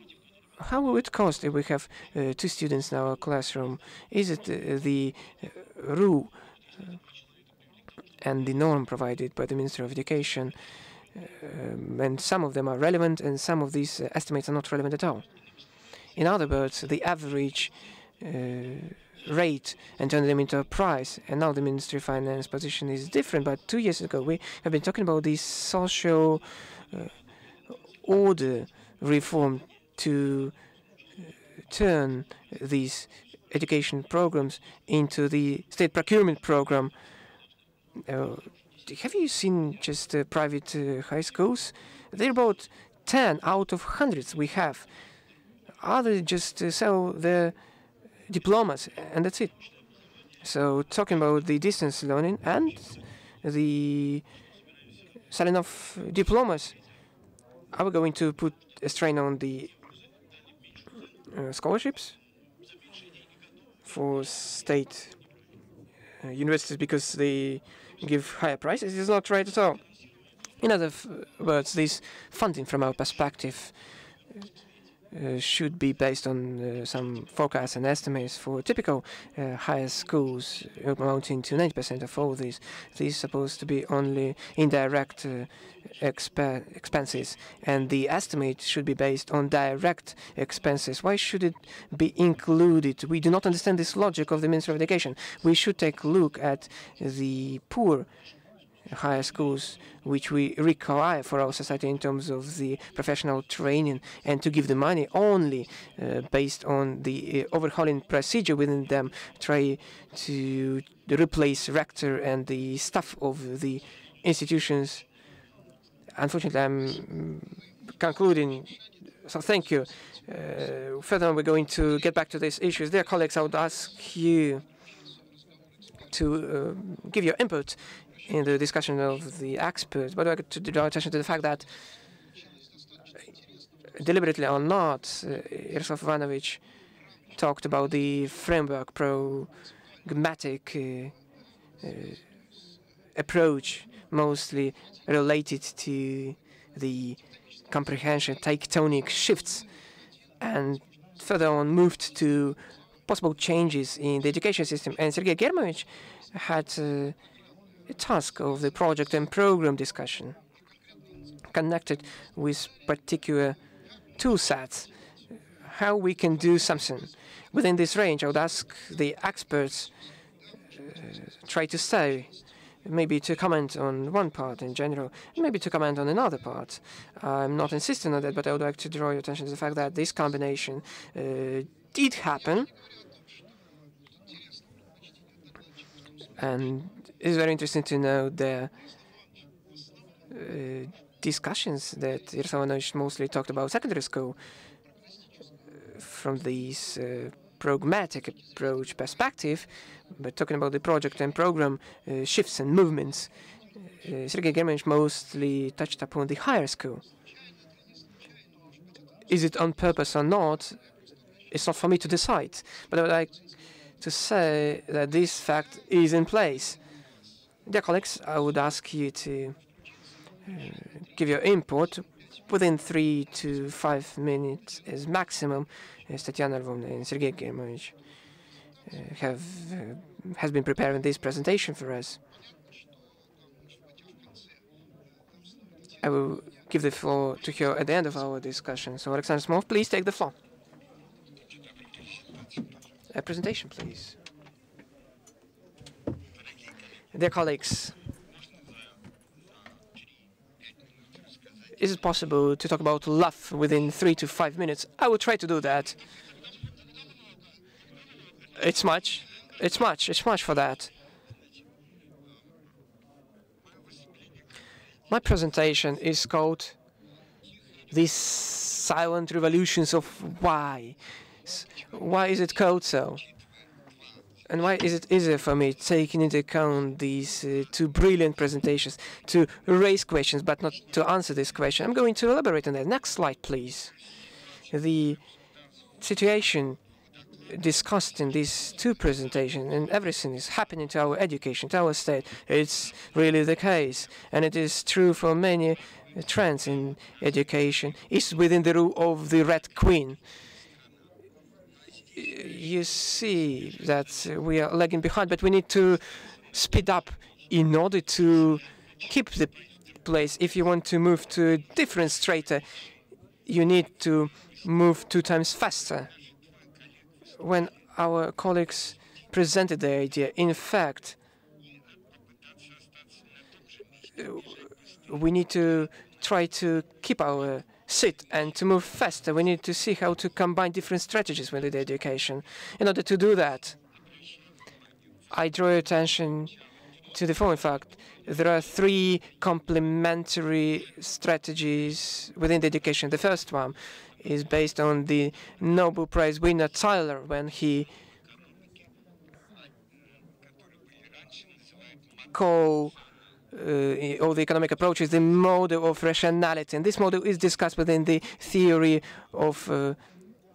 [SPEAKER 1] how will it cost if we have uh, two students in our classroom? Is it uh, the rule and the norm provided by the Ministry of Education? Um, and some of them are relevant, and some of these uh, estimates are not relevant at all. In other words, the average uh, rate and turn them into a price. And now the Ministry of Finance position is different. But two years ago, we have been talking about this social uh, order reform to uh, turn these education programs into the state procurement program. Uh, have you seen just uh, private uh, high schools? They're about 10 out of hundreds we have. Others just uh, sell their diplomas, and that's it. So talking about the distance learning and the selling of diplomas, are we going to put a strain on the uh, scholarships for state uh, universities because they give higher prices? It's not right at all. In other words, this funding from our perspective uh, should be based on uh, some forecasts and estimates for typical uh, higher schools amounting to 90% of all these. These supposed to be only indirect uh, exp expenses, and the estimate should be based on direct expenses. Why should it be included? We do not understand this logic of the Ministry of Education. We should take a look at the poor higher schools which we require for our society in terms of the professional training and to give the money only uh, based on the uh, overhauling procedure within them try to replace rector and the staff of the institutions unfortunately i'm concluding, so thank you. Uh, further on, we're going to get back to these issues. Dear colleagues, I would ask you to uh, give your input in the discussion of the experts, but I like to draw attention to the fact that deliberately or not, uh, Yaroslav Ivanovich talked about the framework pragmatic uh, uh, approach, mostly related to the comprehension tectonic shifts, and further on moved to possible changes in the education system. And Sergei Germanovich had uh, task of the project and program discussion connected with particular tool sets, how we can do something. Within this range, I would ask the experts uh, try to say, maybe to comment on one part in general, maybe to comment on another part. I'm not insisting on that, but I would like to draw your attention to the fact that this combination uh, did happen. And it's very interesting to know the uh, discussions that Yaroslav Ivanovich mostly talked about secondary school uh, from this uh, pragmatic approach perspective, but talking about the project and program uh, shifts and movements, uh, Sergei Germanovich mostly touched upon the higher school. Is it on purpose or not? It's not for me to decide, but I would like to say that this fact is in place. Dear colleagues, I would ask you to uh, give your input within three to five minutes as maximum. As Tatiana Lvovna and Sergei Germanovich uh, have uh, has been preparing this presentation for us. I will give the floor to her at the end of our discussion. So, Alexander Asmolov, please take the floor. A presentation, please. Dear colleagues, is it possible to talk about love within three to five minutes? I will try to do that. It's much. It's much. It's much for that. My presentation is called These Silent Revolutions of Why. Why is it called so? And why is it easier for me, taking into account these uh, two brilliant presentations, to raise questions but not to answer this question? I'm going to elaborate on that. Next slide, please. The situation discussed in these two presentations and everything is happening to our education, to our state. It's really the case. And it is true for many trends in education. It's within the rule of the Red Queen you see that we are lagging behind, but we need to speed up in order to keep the place. If you want to move to a different strata, you need to move two times faster. When our colleagues presented the idea, in fact, we need to try to keep our sit and to move faster, we need to see how to combine different strategies within the education. In order to do that, I draw your attention to the following fact. There are three complementary strategies within the education. The first one is based on the Nobel Prize winner Thaler when he called uh, or the economic approach is the model of rationality. And this model is discussed within the theory of uh,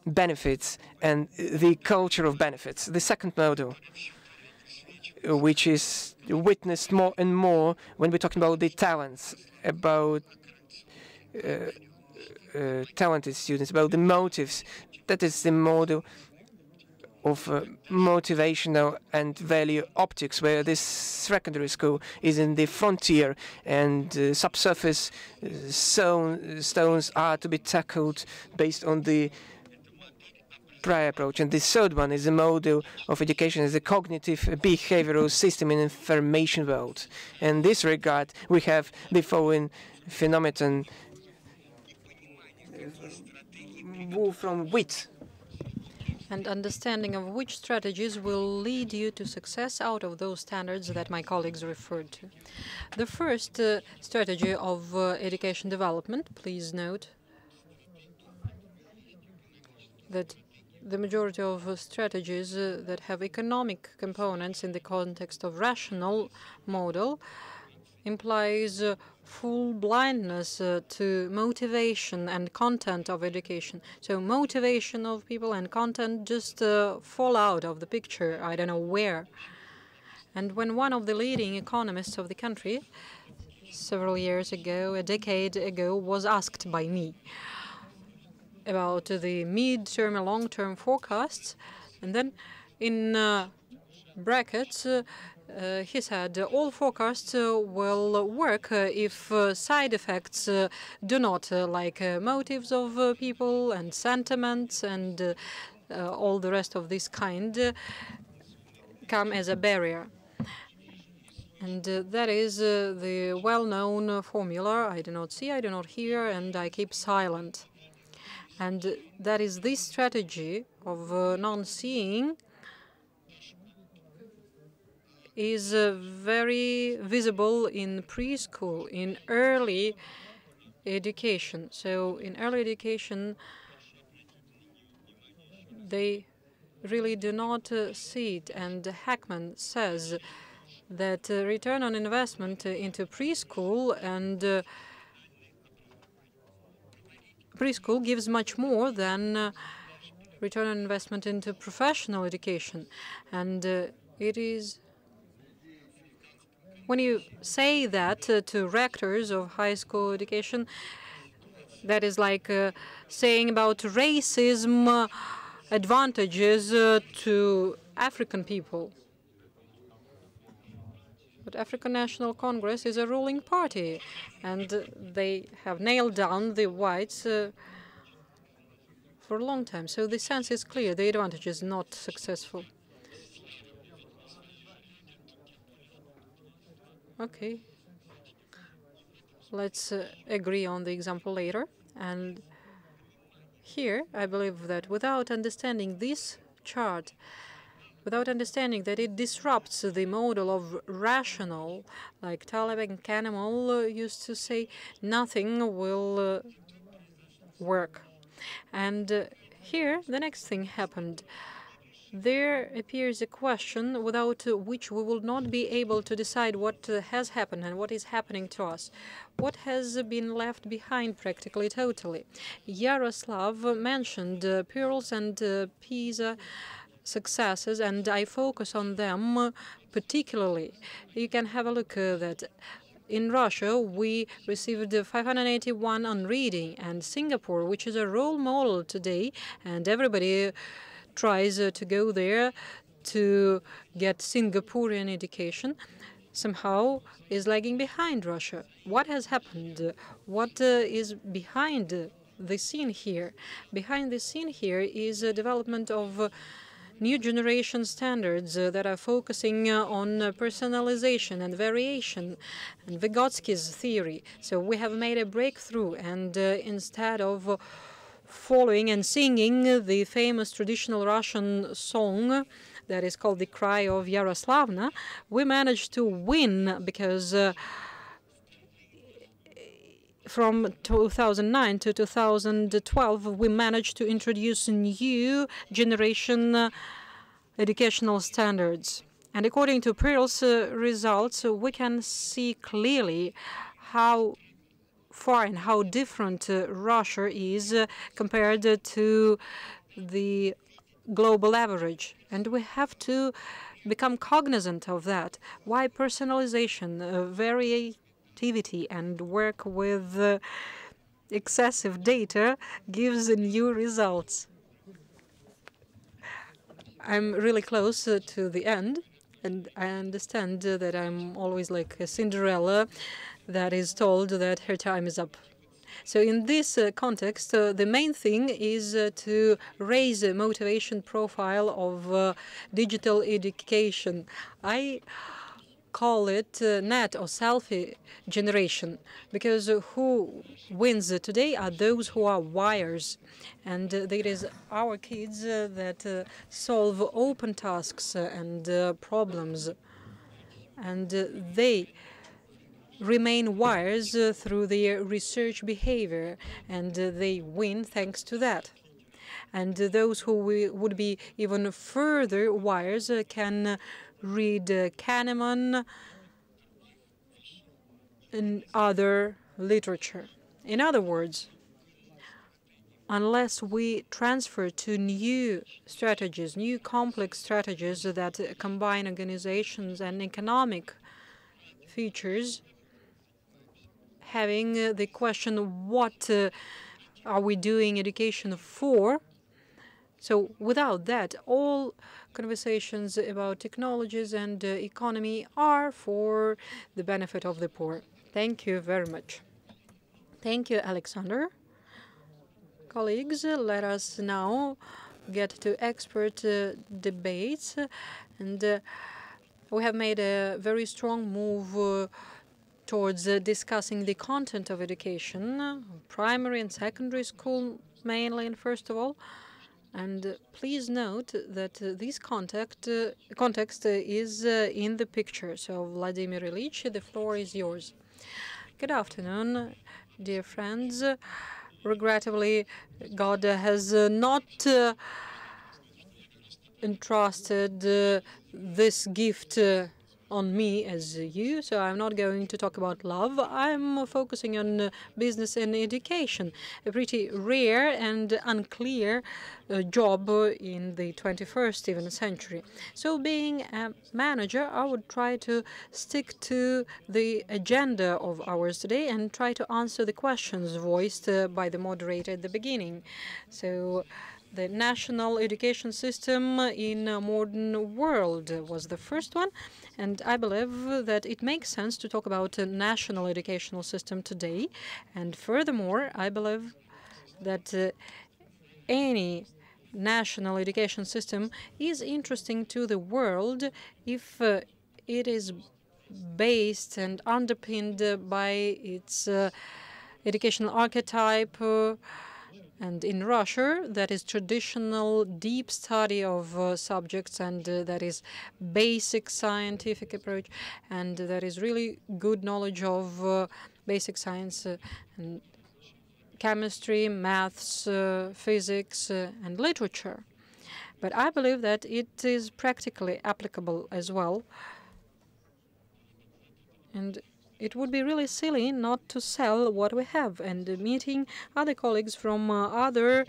[SPEAKER 1] benefits and the culture of benefits. The second model, which is witnessed more and more when we're talking about the talents, about uh, uh talented students, about the motives. That is the model of uh, motivational and value optics, where this secondary school is in the frontier and uh, subsurface uh, stone, stones are to be tackled based on the prior approach. And the third one is a model of education as a cognitive behavioral system in information world. In this regard, we have the following phenomenon move from wit
[SPEAKER 2] and understanding of which strategies will lead you to success out of those standards that my colleagues referred to. The first uh, strategy of uh, education development, please note that the majority of uh, strategies uh, that have economic components in the context of rational model implies uh, full blindness uh, to motivation and content of education. So motivation of people and content just uh, fall out of the picture. I don't know where. And when one of the leading economists of the country, several years ago, a decade ago, was asked by me about the mid-term and long-term forecasts, and then in uh, brackets, uh, uh, he said all forecasts uh, will work uh, if uh, side effects do not, like motives of people and sentiments and all the rest of this kind, come as a barrier. And uh, that is uh, the well-known uh, formula, I do not see, I do not hear, and I keep silent. And that is this strategy of non-seeing is uh, very visible in preschool, in early education. So in early education, they really do not uh, see it. And Heckman says that uh, return on investment into preschool and uh, preschool gives much more than uh, return on investment into professional education. And uh, it is when you say that uh, to rectors of high school education, that is like uh, saying about racism uh, advantages uh, to African people. But African National Congress is a ruling party, and they have nailed down the whites uh, for a long time. So the sense is clear. The advantage is not successful. Okay. Let's uh, agree on the example later. And here, I believe that without understanding this chart, without understanding that it disrupts the model of rational, like Taleb and uh, used to say, nothing will uh, work. And uh, here, the next thing happened there appears a question without which we will not be able to decide what has happened and what is happening to us. What has been left behind practically totally? Yaroslav mentioned uh, PIRLS and uh, PISA successes, and I focus on them particularly. You can have a look uh, that in Russia, we received 581 on reading, and Singapore, which is a role model today, and everybody tries uh, to go there to get Singaporean education somehow is lagging behind Russia. What has happened? What uh, is behind the scene here? Behind the scene here is a development of new generation standards uh, that are focusing on personalization and variation and Vygotsky's theory. So we have made a breakthrough and instead of following and singing the famous traditional Russian song that is called the Cry of Yaroslavna, we managed to win because uh, from 2009 to 2012, we managed to introduce new generation uh, educational standards. And according to PIRLS uh, results, we can see clearly how far and how different uh, Russia is uh, compared to the global average. And we have to become cognizant of that. Why personalization, uh, variativity, and work with uh, excessive data gives new results. I'm really close uh, to the end, and I understand uh, that I'm always like a Cinderella that is told that her time is up. So in this uh, context, uh, the main thing is uh, to raise the motivation profile of uh, digital education. I call it uh, net or selfie generation because uh, who wins today are those who are wires and uh, it is our kids that solve open tasks and problems and they remain wires uh, through their research behavior, and uh, they win thanks to that. And those who would be even further wires can read Kahneman and other literature. In other words, unless we transfer to new strategies, new complex strategies that combine organizations and economic features, having the question, what uh, are we doing education for? So without that, all conversations about technologies and uh, economy are for the benefit of the poor. Thank you very much. Thank you, Alexander. Colleagues, let us now get to expert uh, debates. And uh, we have made a very strong move uh, towards uh, discussing the content of education, primary and secondary school mainly, and first of all. And uh, please note that uh, this contact, uh, context uh, is uh, in the picture. So, Vladimir Ilyich, the floor is yours. Good afternoon, dear friends. Regrettably, God has not entrusted this gift on me as you, so I'm not going to talk about love. I'm focusing on uh, business and education, a pretty rare and unclear uh, job in the 21st even century. So being a manager, I would try to stick to the agenda of ours today and try to answer the questions voiced uh, by the moderator at the beginning. So the national education system in a modern world was the first one. And I believe that it makes sense to talk about a national educational system today. And furthermore, I believe that uh, any national education system is interesting to the world if uh, it is based and underpinned by its uh, educational archetype, uh, and in Russia, that is traditional deep study of uh, subjects and uh, that is basic scientific approach and that is really good knowledge of uh, basic science uh, and chemistry, maths, uh, physics, and literature. But I believe that it is practically applicable as well. And it would be really silly not to sell what we have. And meeting other colleagues from uh, other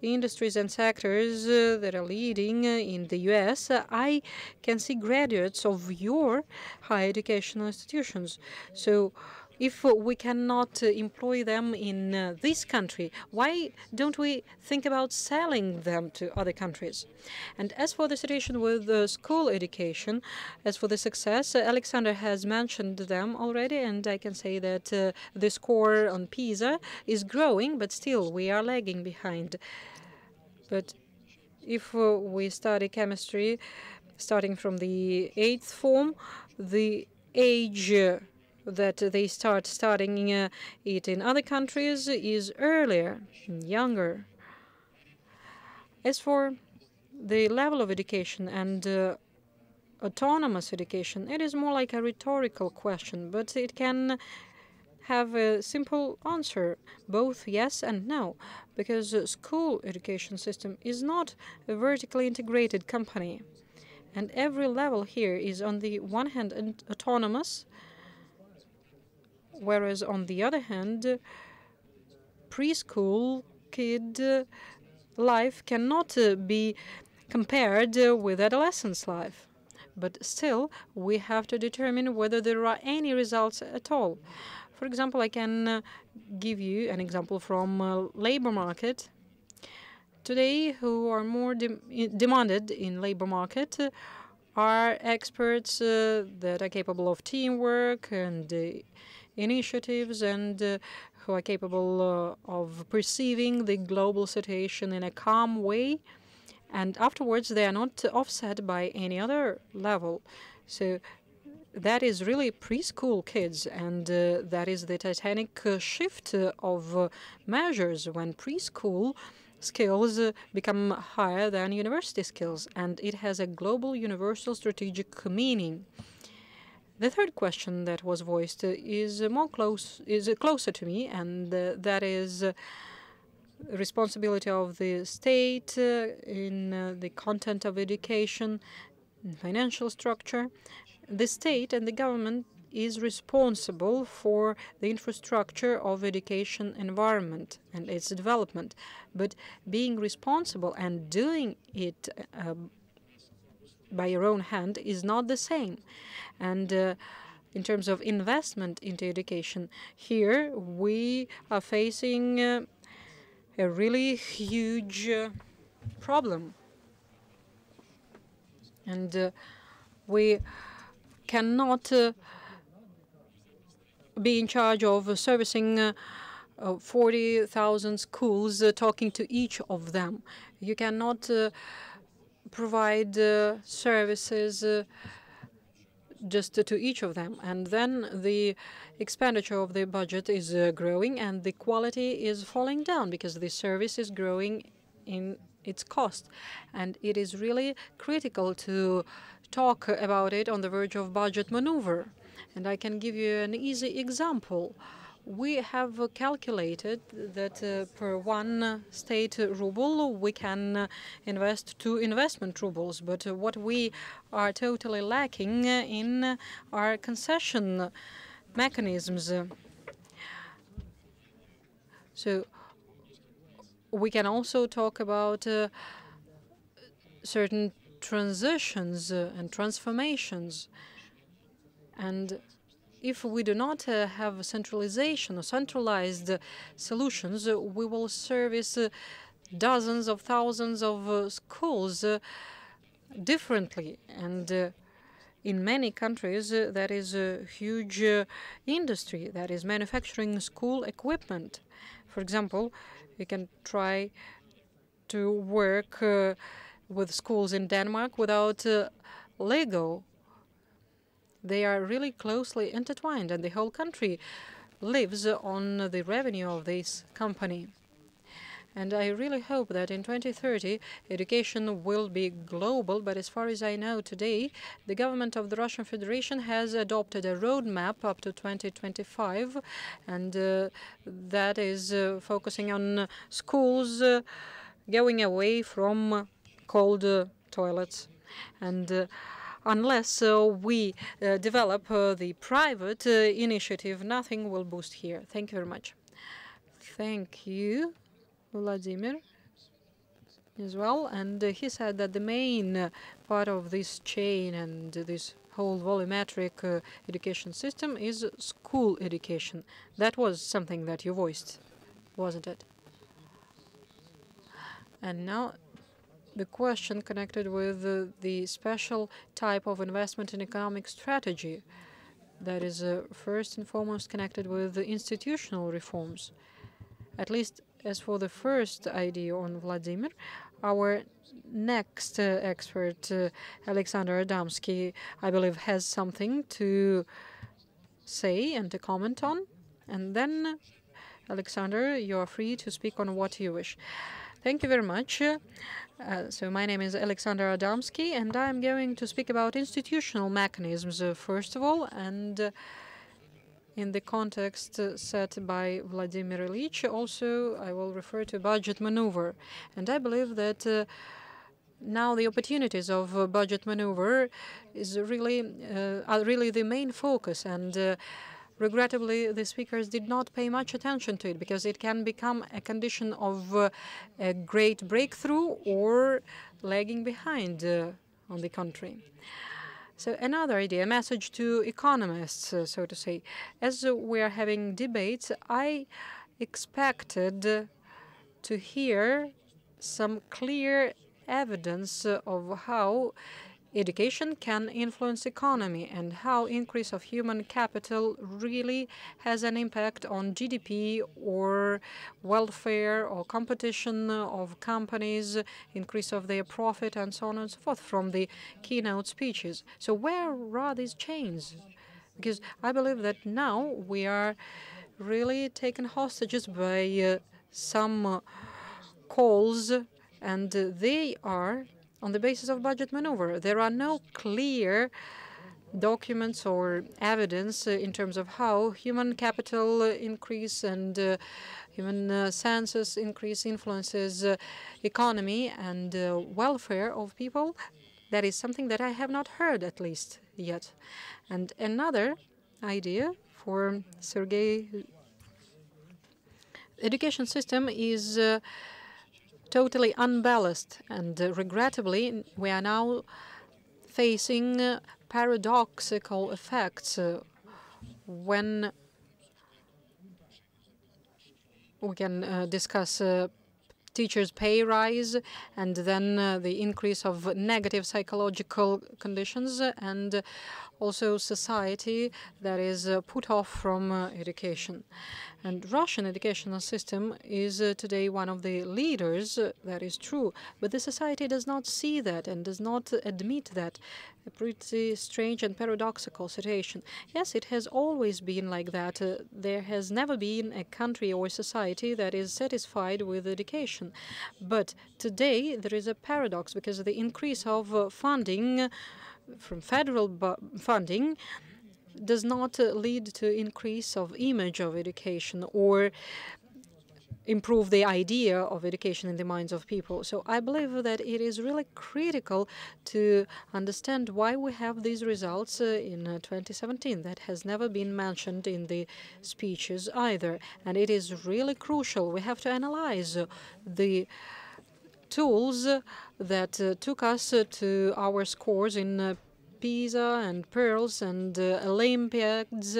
[SPEAKER 2] industries and sectors uh, that are leading uh, in the US, uh, I can see graduates of your higher educational institutions. So if we cannot employ them in this country, why don't we think about selling them to other countries? And as for the situation with school education, as for the success, Alexander has mentioned them already, and I can say that uh, the score on PISA is growing, but still we are lagging behind. But if uh, we study chemistry starting from the eighth form, the age that they start studying uh, it in other countries is earlier, younger. As for the level of education and uh, autonomous education, it is more like a rhetorical question, but it can have a simple answer, both yes and no, because school education system is not a vertically integrated company. And every level here is on the one hand autonomous Whereas on the other hand, preschool kid life cannot uh, be compared with adolescence life. But still, we have to determine whether there are any results at all. For example, I can uh, give you an example from uh, labor market. Today, who are more de demanded in labor market uh, are experts uh, that are capable of teamwork and uh, initiatives and uh, who are capable uh, of perceiving the global situation in a calm way. And afterwards, they are not offset by any other level. So that is really preschool kids, and uh, that is the titanic uh, shift uh, of uh, measures when preschool skills become higher than university skills, and it has a global universal strategic meaning. The third question that was voiced is more close is closer to me, and uh, that is uh, responsibility of the state uh, in the content of education, financial structure. The state and the government is responsible for the infrastructure of education environment and its development. But being responsible and doing it uh, by your own hand is not the same. And uh, in terms of investment into education, here we are facing uh, a really huge uh, problem. And uh, we cannot uh, be in charge of servicing uh, uh, 40,000 schools, talking to each of them. You cannot provide services just to each of them. And then the expenditure of the budget is uh, growing and the quality is falling down because the service is growing in its cost. And it is really critical to talk about it on the verge of budget maneuver. And I can give you an easy example. We have calculated that uh, per one state ruble we can invest two investment rubles, but uh, what we are totally lacking in are concession mechanisms. So we can also talk about uh, certain transitions uh, and transformations. And if we do not uh, have centralization or centralized uh, solutions, uh, we will service uh, dozens of thousands of uh, schools differently. And in many countries, that is a huge industry that is manufacturing school equipment. For example, you can try to work with schools in Denmark without Lego they are really closely intertwined, and the whole country lives on the revenue of this company. And I really hope that in 2030 education will be global. But as far as I know today, the government of the Russian Federation has adopted a roadmap up to 2025, and uh, that is uh, focusing on schools uh, going away from cold uh, toilets. And uh, unless uh, we uh, develop uh, the private initiative, nothing will boost here. Thank you very much. Thank you, Vladimir, as well. And he said that the main part of this chain and this whole volumetric uh, education system is school education. That was something that you voiced, wasn't it? And now the question connected with the, special type of investment and economic strategy that is uh, first and foremost connected with the institutional reforms. At least as for the first idea on Vladimir, our next uh, expert, uh, Alexander Adamskiy, I believe, has something to say and to comment on. And then, Alexander, you are free to speak on what you wish. Thank you very much. Uh, so my name is Alexander Adamskiy, and I'm going to speak about institutional mechanisms, uh, first of all, and uh, in the context uh, set by Vladimir Ilyich, also I will refer to budget maneuver. And I believe that uh, now the opportunities of uh, budget maneuver is really are really the main focus, and Regrettably, the speakers did not pay much attention to it because it can become a condition of uh, a great breakthrough or lagging behind uh, on the country. So another idea, a message to economists, uh, so to say. As we are having debates, I expected to hear some clear evidence of how education can influence economy and how increase of human capital really has an impact on GDP or welfare or competition of companies, increase of their profit and so on and so forth from the keynote speeches. So where are these chains? Because I believe that now we are really taken hostages by uh, some uh, calls and uh, they are on the basis of budget maneuver. There are no clear documents or evidence in terms of how human capital increase and uh, human uh, census increase influences uh, economy and uh, welfare of people. That is something that I have not heard, at least yet. And another idea for Sergei education system is uh, totally unbalanced and uh, regrettably we are now facing uh, paradoxical effects uh, when we can uh, discuss uh, teachers' pay rise and then uh, the increase of negative psychological conditions and also society that is uh, put off from uh, education. And Russian educational system is uh, today one of the leaders, that is true, but the society does not see that and does not admit that. A pretty strange and paradoxical situation. Yes, it has always been like that. Uh, there has never been a country or society that is satisfied with education. But today there is a paradox because of the increase of uh, funding from federal funding does not uh, lead to increase of image of education or improve the idea of education in the minds of people. So I believe that it is really critical to understand why we have these results uh, in uh, 2017. That has never been mentioned in the speeches either. And it is really crucial. We have to analyze the tools that uh, took us uh, to our scores in uh, PISA and PIRLS and Olympiads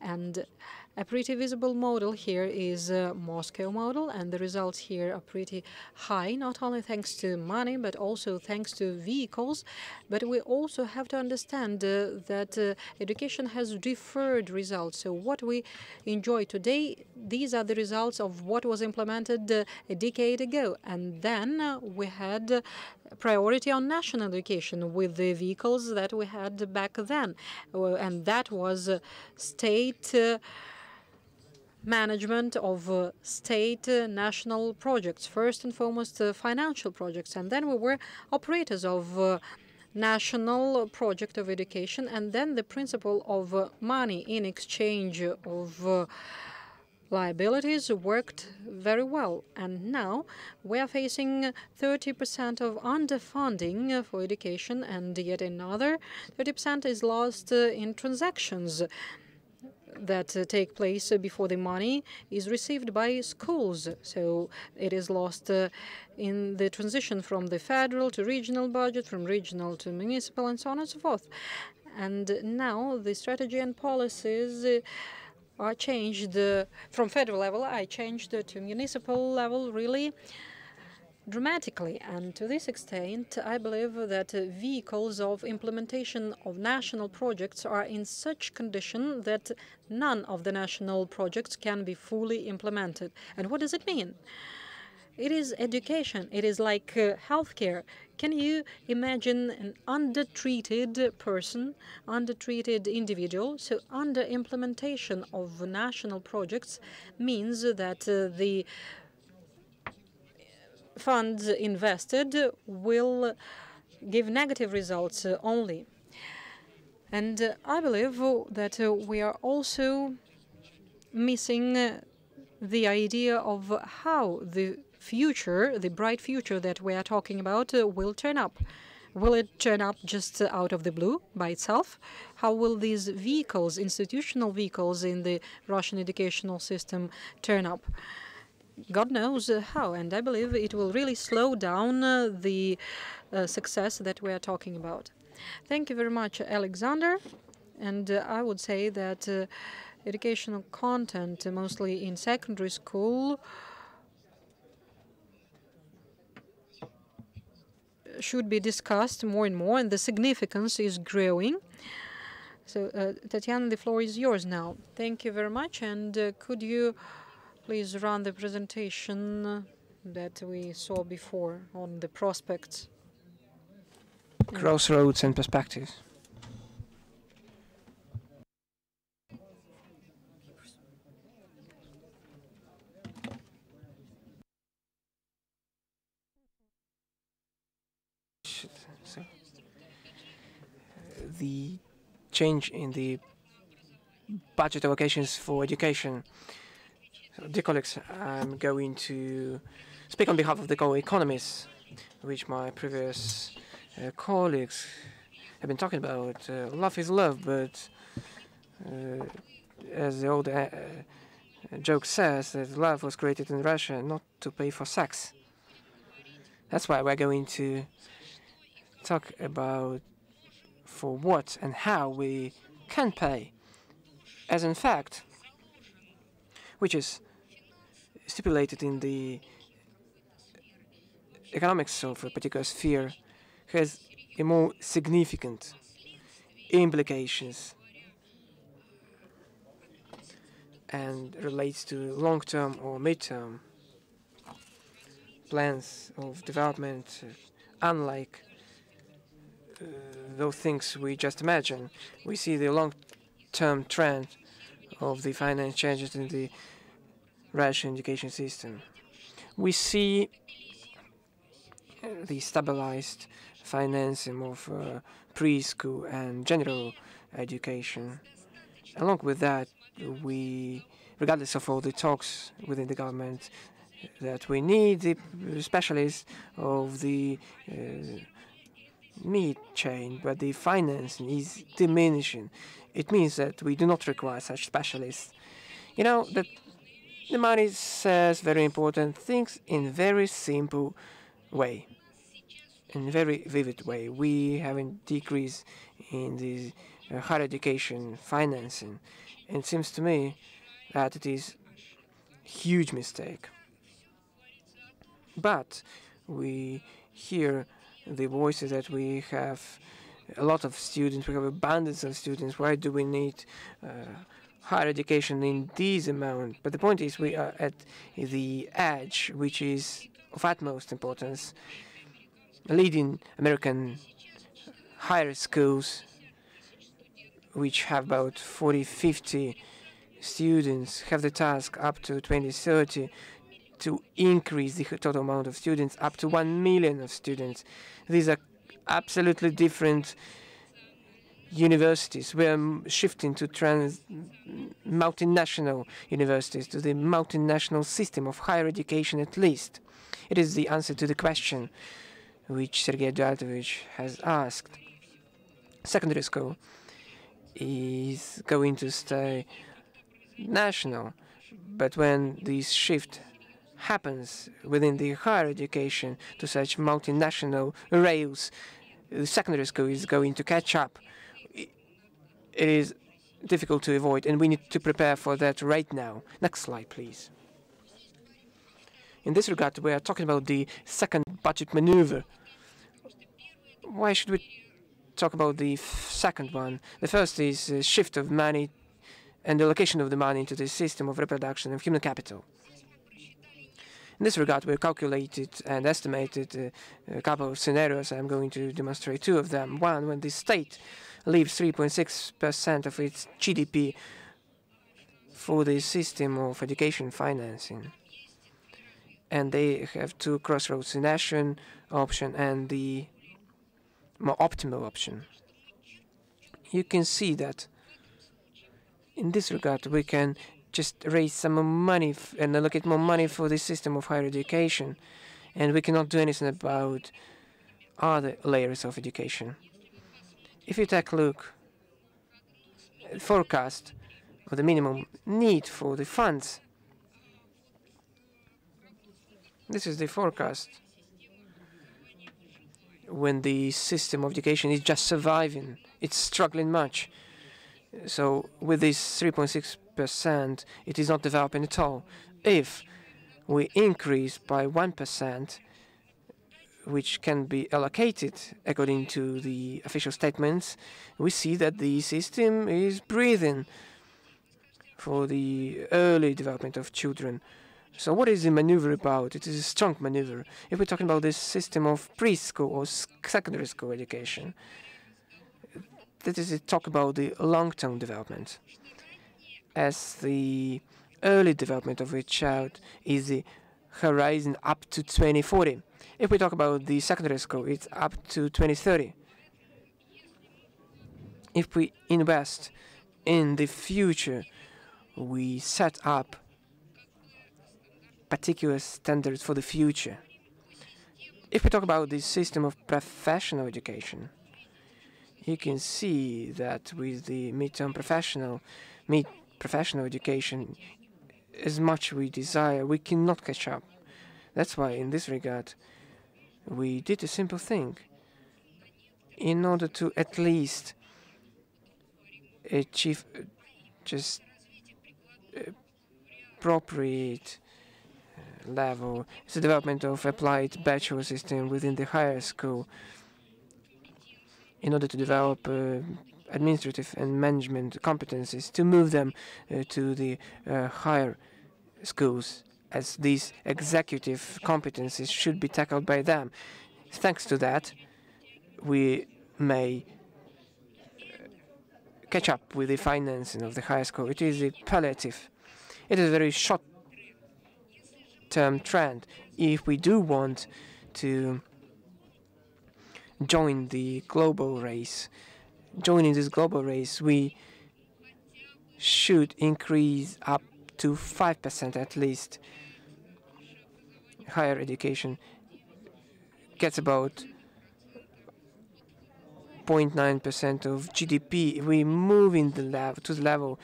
[SPEAKER 2] and a pretty visible model here is Moscow model, and the results here are pretty high, not only thanks to money, but also thanks to vehicles. But we also have to understand uh, that uh, education has deferred results. So what we enjoy today, these are the results of what was implemented uh, a decade ago. And then uh, we had uh, priority on national education with the vehicles that we had back then. and that was state management of uh, state uh, national projects, first and foremost uh, financial projects, and then we were operators of uh, national project of education, and then the principle of uh, money in exchange of uh, liabilities worked very well. And now we are facing 30% of underfunding for education, and yet another 30% is lost in transactions that uh, take place before the money is received by schools. So it is lost uh, in the transition from the federal to regional budget, from regional to municipal, and so on and so forth. And now the strategy and policies uh, are changed from federal level. I changed to municipal level, really dramatically. And to this extent, I believe that vehicles of implementation of national projects are in such condition that none of the national projects can be fully implemented. And what does it mean? It is education. It is like uh, healthcare. Can you imagine an undertreated person, undertreated individual? So under implementation of national projects means that uh, the funds invested will give negative results only. And I believe that we are also missing the idea of how the future, the bright future that we are talking about, will turn up. Will it turn up just out of the blue by itself? How will these vehicles, institutional vehicles in the Russian educational system, turn up? God knows uh, how, and I believe it will really slow down uh, the uh, success that we are talking about. Thank you very much, Alexander. And uh, I would say that uh, educational content, mostly in secondary school, should be discussed more and more, and the significance is growing. So, uh, Tatiana, the floor is yours now. Thank you very much, and could you Please run the presentation that we saw before on the prospects.
[SPEAKER 1] Crossroads and perspectives. the change in the budget allocations for education. Dear colleagues, I'm going to speak on behalf of the co-economists, which my previous uh, colleagues have been talking about. Uh, love is love, but uh, as the old uh, joke says, that love was created in Russia not to pay for sex. That's why we're going to talk about for what and how we can pay. As in fact, which is stipulated in the economics of a particular sphere, has a more significant implications and relates to long-term or mid-term plans of development, unlike uh, those things we just imagined. We see the long-term trend of the finance changes in the Russian education system. We see the stabilized financing of uh, preschool and general education. Along with that, we, regardless of all the talks within the government, that we need the specialists of the uh, meat chain, but the financing is diminishing. It means that we do not require such specialists. You know, that the money says very important things in very simple way, in very vivid way. We have a decrease in the uh, higher education financing. And it seems to me that it is a huge mistake. But we hear the voices that we have a lot of students, we have abundance of students. Why do we need uh, higher education in this amount? But the point is, we are at the edge, which is of utmost importance. Leading American higher schools which have about 40, 50 students, have the task up to 2030 to increase the total amount of students up to 1 million of students. These are absolutely different universities. We're shifting to trans multinational universities, to the multinational system of higher education at least. It is the answer to the question which Sergei Eduardovich has asked. Secondary school is going to stay national. But when this shift happens within the higher education to such multinational rails, the secondary school is going to catch up. It is difficult to avoid, and we need to prepare for that right now. Next slide, please. In this regard, we are talking about the second budget maneuver. Why should we talk about the second one. The first is a shift of money and the allocation of the money into the system of reproduction of human capital. In this regard, we calculated and estimated uh, a couple of scenarios. I'm going to demonstrate two of them. One, when the state leaves 3.6% of its GDP for the system of education financing. And they have two crossroads, the national option and the more optimal option. You can see that in this regard we can just raise some more money and allocate more money for the system of higher education and we cannot do anything about other layers of education. If you take a look at forecast of the minimum need for the funds, this is the forecast when the system of education is just surviving. It's struggling much. So with this 3.6%, it is not developing at all. If we increase by 1%, which can be allocated according to the official statements, we see that the system is breathing for the early development of children. So what is the maneuver about? It is a strong maneuver. If we're talking about this system of preschool or secondary school education, that is a talk about the long-term development. As the early development of a child is the horizon up to 2040. If we talk about the secondary school, it's up to 2030. if we invest in the future, we set up particular standards for the future. If we talk about the system of professional education, you can see that with the midterm professional, mid professional education, as much we desire, we cannot catch up. That's why, in this regard, we did a simple thing. In order to at least achieve uh, just appropriate uh, level, it's the development of applied bachelor system within the higher school in order to develop uh, administrative and management competencies to move them uh, to the uh, higher schools as these executive competencies should be tackled by them. Thanks to that, we may uh, catch up with the financing of the higher school. It is a palliative. It is a very short-term trend. If we do want to join the global race, joining this global race, we should increase up to 5% at least. Higher education gets about 0.9% of GDP. We move in the level to the level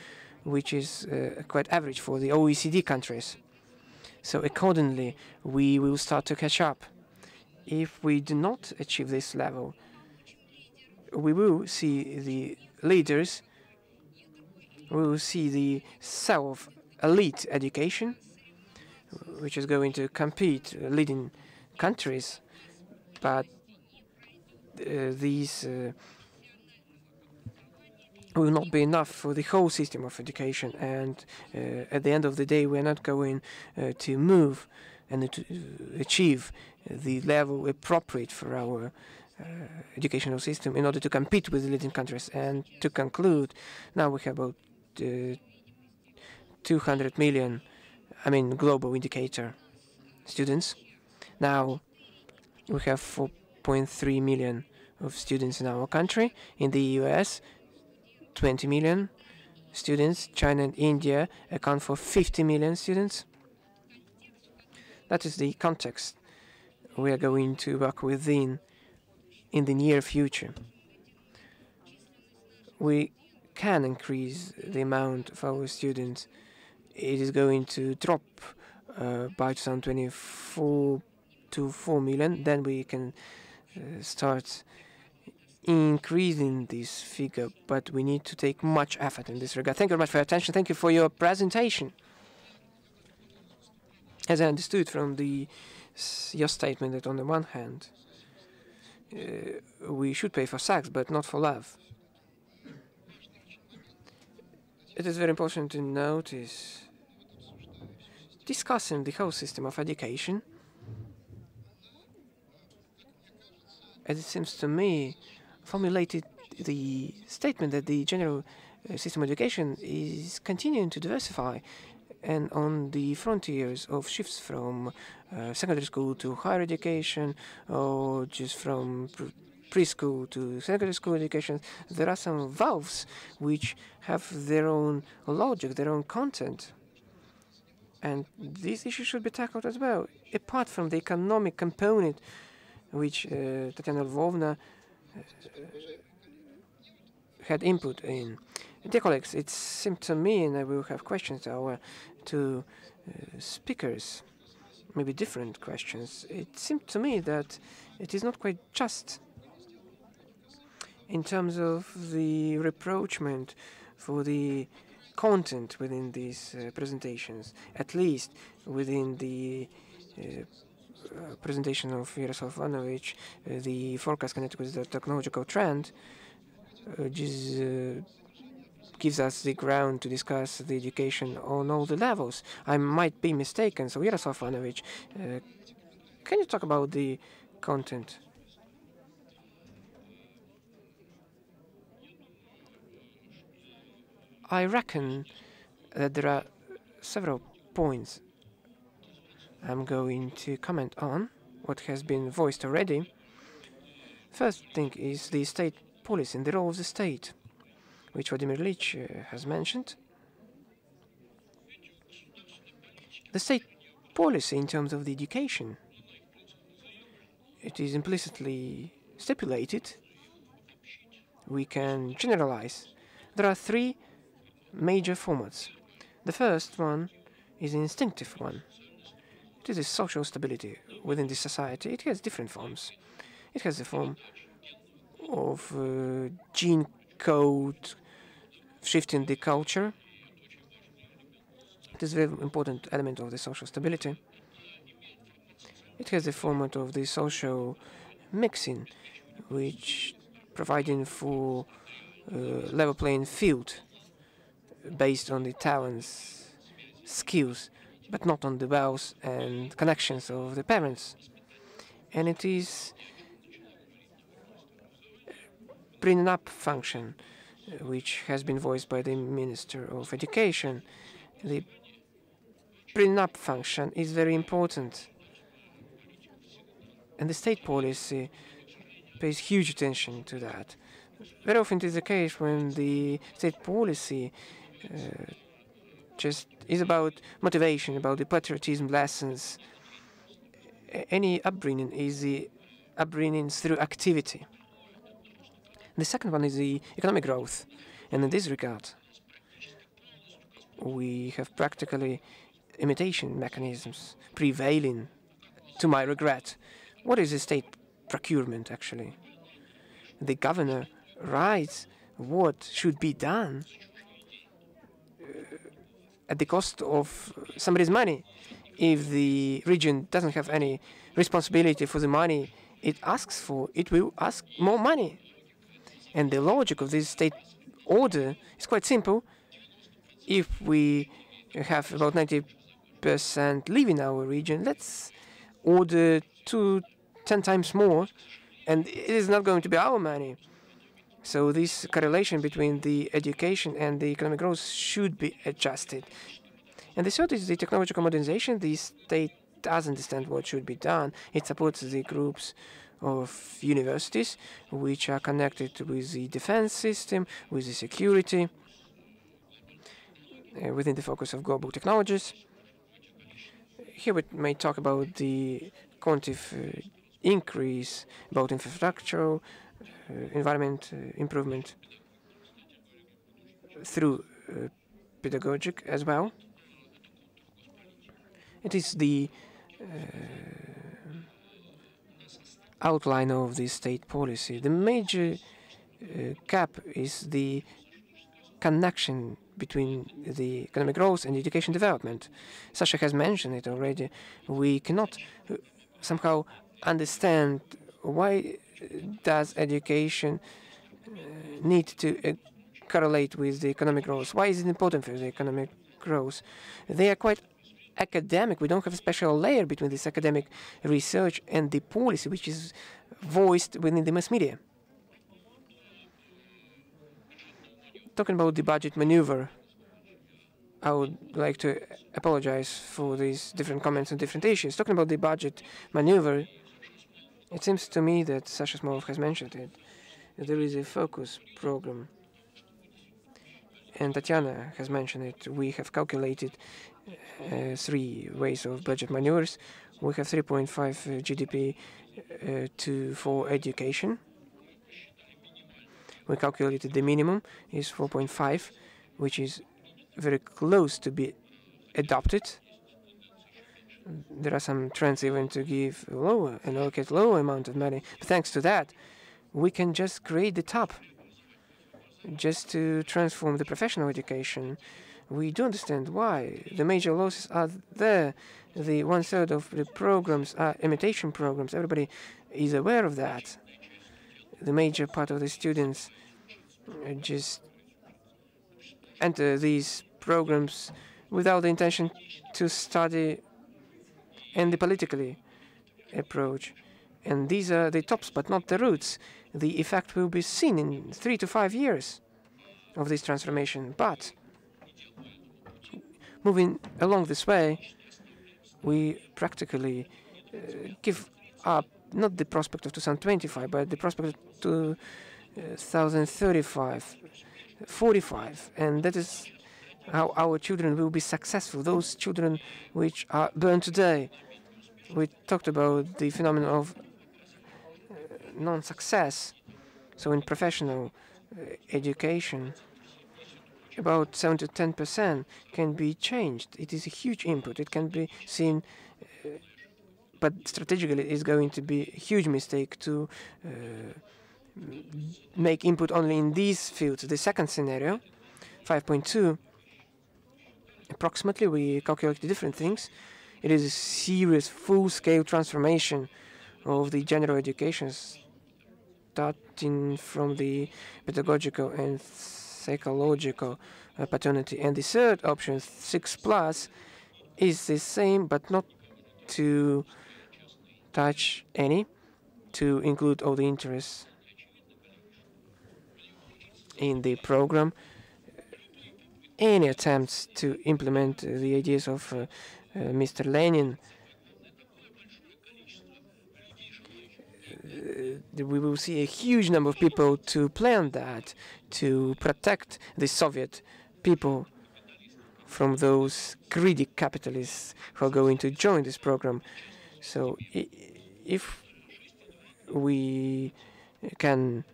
[SPEAKER 1] which is uh, quite average for the OECD countries. So accordingly, we will start to catch up. If we do not achieve this level, we will see the leaders, we will see the self elite education, which is going to compete uh, leading countries, but uh, these uh, will not be enough for the whole system of education. And uh, at the end of the day, we're not going uh, to move and to achieve the level appropriate for our uh, educational system in order to compete with the leading countries. And to conclude, now we have about 200 million, I mean, global indicator students. Now we have 4.3 million of students in our country. In the US, 20 million students. China and India account for 50 million students. That is the context we are going to work within in the near future. We can increase the amount of our students. It is going to drop uh, by 2024 to 4 million. Then we can uh, start increasing this figure, but we need to take much effort in this regard. Thank you very much for your attention. Thank you for your presentation. As I understood from the your statement that on the one hand, uh, we should pay for sex, but not for love. It is very important to notice discussing the whole system of education. As it seems to me, formulated the statement that the general uh, system of education is continuing to diversify and on the frontiers of shifts from uh, secondary school to higher education or just from preschool to secondary school education, there are some valves which have their own logic, their own content. And these issues should be tackled as well, apart from the economic component which uh, Tatiana Lvovna uh, had input in. Dear colleagues, it seemed to me, and I will have questions to our two uh, speakers, maybe different questions. It seemed to me that it is not quite just in terms of the reproachment for the content within these uh, presentations, at least within the uh, uh, presentation of Yaroslav Ivanovich, uh, the forecast connected with the technological trend, uh, just gives us the ground to discuss the education on all the levels. I might be mistaken, so Yaroslav Ivanovich, can you talk about the content? I reckon that there are several points I'm going to comment on what has been voiced already. First thing is the state policy and the role of the state. which Vladimir Ilyich uh, has mentioned. The state policy in terms of the education, it is implicitly stipulated. We can generalize. There are three major formats. The first one is an instinctive one. It is a social stability within the society. It has different forms. It has the form of uh, gene code shifting the culture. It is a very important element of the social stability. It has the format of the social mixing, which providing for uh, level playing field based on the talents, skills, but not on the wealth and connections of the parents. And it is bringing up function, which has been voiced by the Minister of Education. The bringing up function is very important. And the state policy pays huge attention to that. Very often it is the case when the state policy Uh, just is about motivation, about the patriotism lessons. Any upbringing is the upbringing through activity. The second one is the economic growth. And in this regard, we have practically imitation mechanisms prevailing to my regret. What is the state procurement actually? The governor writes what should be done at the cost of somebody's money. If the region doesn't have any responsibility for the money it asks for, it will ask more money. And the logic of this state order is quite simple. If we have about 90% leaving our region, let's order two, ten times more, and it is not going to be our money. So this correlation between the education and the economic growth should be adjusted. And the third is the technological modernization. The state does understand what should be done. It supports the groups of universities which are connected with the defense system, with the security, uh, within the focus of global technologies. Here we may talk about the quantitative uh, increase, about infrastructure, environment uh, improvement through uh, pedagogic as well. It is the outline of the state policy. The major cap is the connection between the economic growth and education development. Sasha has mentioned it already. We cannot somehow understand why does education uh, need to uh, correlate with the economic growth? Why is it important for the economic growth? They are quite academic. We don't have a special layer between this academic research and the policy, which is voiced within the mass media. Talking about the budget maneuver, I would like to apologize for these different comments on different issues. Talking about the budget maneuver, it seems to me that Sasha Asmolov has mentioned it. There is a focus program. And Tatiana has mentioned it. We have calculated uh, three ways of budget maneuvers. We have 3.5 uh, GDP uh, to for education. We calculated the minimum is 4.5, which is very close to be adopted there are some trends even to give lower and allocate lower amount of money. But thanks to that, we can just create the top just to transform the professional education. We do understand why the major losses are there. The one third of the programs are imitation programs. Everybody is aware of that. The major part of the students uh, just enter these programs without the intention to study and the politically approach. And these are the tops, but not the roots. The effect will be seen in three to five years of this transformation. But moving along this way, we practically uh, give up not the prospect of 2025, but the prospect of 2035. 45, and that is how our children will be successful. Those children which are born today. We talked about the phenomenon of uh, non-success. So in professional uh, education, about 7 to 10 percent can be changed. It is a huge input. It can be seen, uh, but strategically it is going to be a huge mistake to uh, make input only in these fields. The second scenario, 5.2, approximately we calculate different things. It is a serious full-scale transformation of the general education starting from the pedagogical and psychological uh, paternity. And the third option, 6 plus, is the same but not to touch any, to include all the interests in the program. Any attempts to implement the ideas of uh, Mr. Lenin uh, we will see a huge number of people to plan that, to protect the Soviet people from those greedy capitalists who are going to join this program. So if we can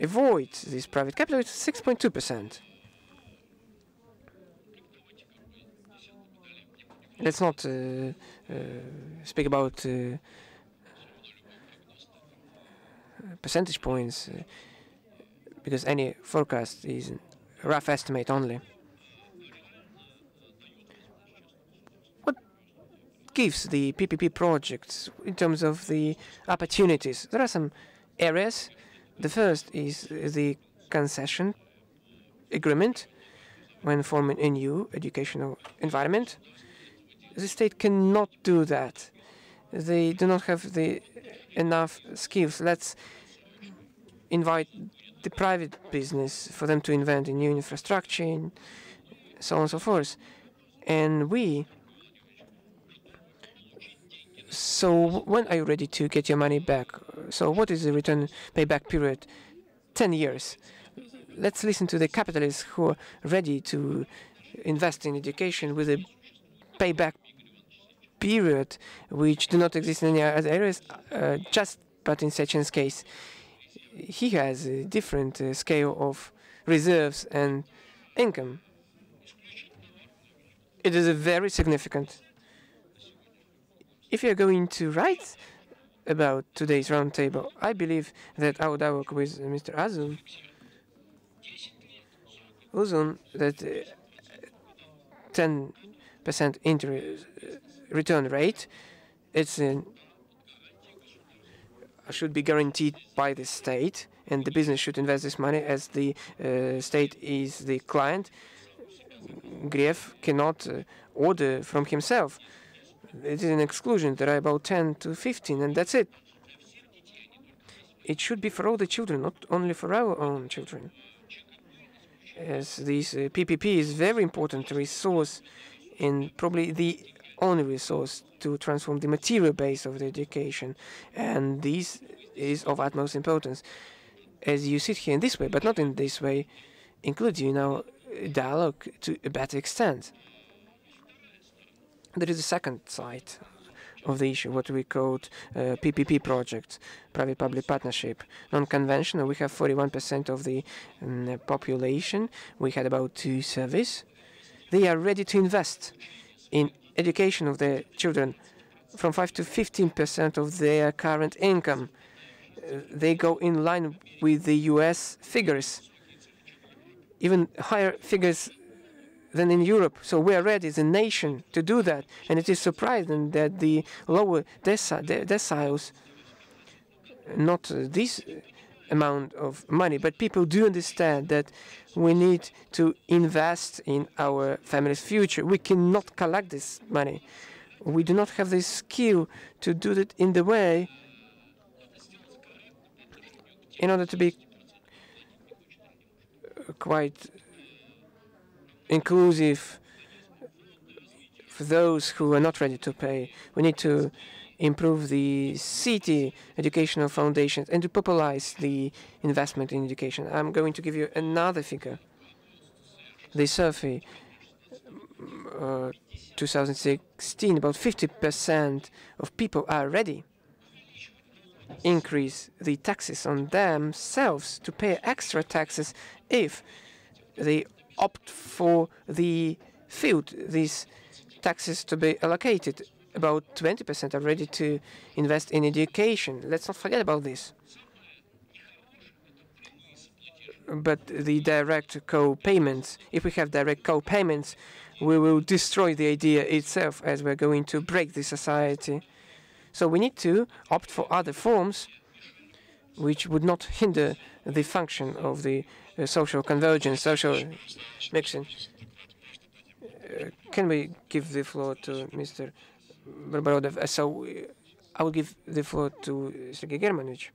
[SPEAKER 1] avoid this private capital, it's 6.2%. Let's not uh, uh, speak about uh, percentage points because any forecast is a rough estimate only. What gives the PPP projects in terms of the opportunities? There are some areas. The first is the concession agreement when forming a new educational environment. The state cannot do that. They do not have the enough skills. Let's invite the private business for them to invent in new infrastructure and so on and so forth. And we, so when are you ready to get your money back? So what is the return payback period? 10 years. Let's listen to the capitalists who are ready to invest in education with a payback period which do not exist in any other areas, uh, just but in Sechin's case he has a different uh, scale of reserves and income. It is a very significant. If you are going to write about today's roundtable, I believe that our dialogue with Mr. Azun, Uzun, that 10% uh, interest return rate, it's an should be guaranteed by the state, and the business should invest this money as the uh, state is the client. Gref cannot uh, order from himself. It is an exclusion. There are about 10 to 15, and that's it. It should be for all the children, not only for our own children. As this uh, PPP is very important resource and probably the only resource to transform the material base of the education. And this is of utmost importance. As you sit here in this way, but not in this way, includes you our dialogue to a better extent. There is a second side of the issue, what we call uh, PPP projects, private-public partnership. Non-conventional, we have 41% of the um, population. We had about two service. They are ready to invest in education of their children from 5 to 15 percent of their current income. Uh, they go in line with the U.S. figures, even higher figures than in Europe. So we are ready as a nation to do that. And it is surprising that the lower deciles, not uh, this amount of money, but people do understand that we need to invest in our family's future. We cannot collect this money. We do not have the skill to do that in the way in order to be quite inclusive for those who are not ready to pay. We need to improve the city educational foundations, and to popularize the investment in education. I'm going to give you another figure. the survey uh, 2016, about 50% of people are ready increase the taxes on themselves to pay extra taxes if they opt for the field these taxes to be allocated. About 20% are ready to invest in education. Let's not forget about this. But the direct co-payments, if we have direct co-payments, we will destroy the idea itself as we're going to break the society. So we need to opt for other forms which would not hinder the function of the uh, social convergence, social mixing. Uh, can we give the floor to Mr. Barbarodev? Uh, so I will give the floor to Sergei Germanovich.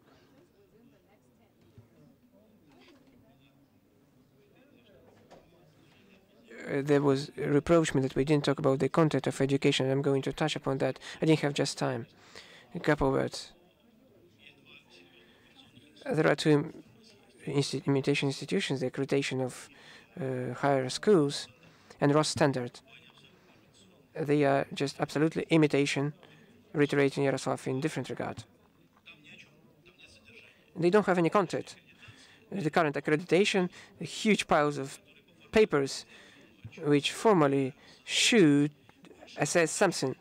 [SPEAKER 1] Uh, there was a reproachment that we didn't talk about the content of education. I'm going to touch upon that. I didn't have just time. A couple words. There are two imitation institutions, the accreditation of uh, higher schools and Ross Standard. They are just absolutely imitation, reiterating Yaroslav in different regard. They don't have any content. The current accreditation, huge piles of papers which formally should assess something.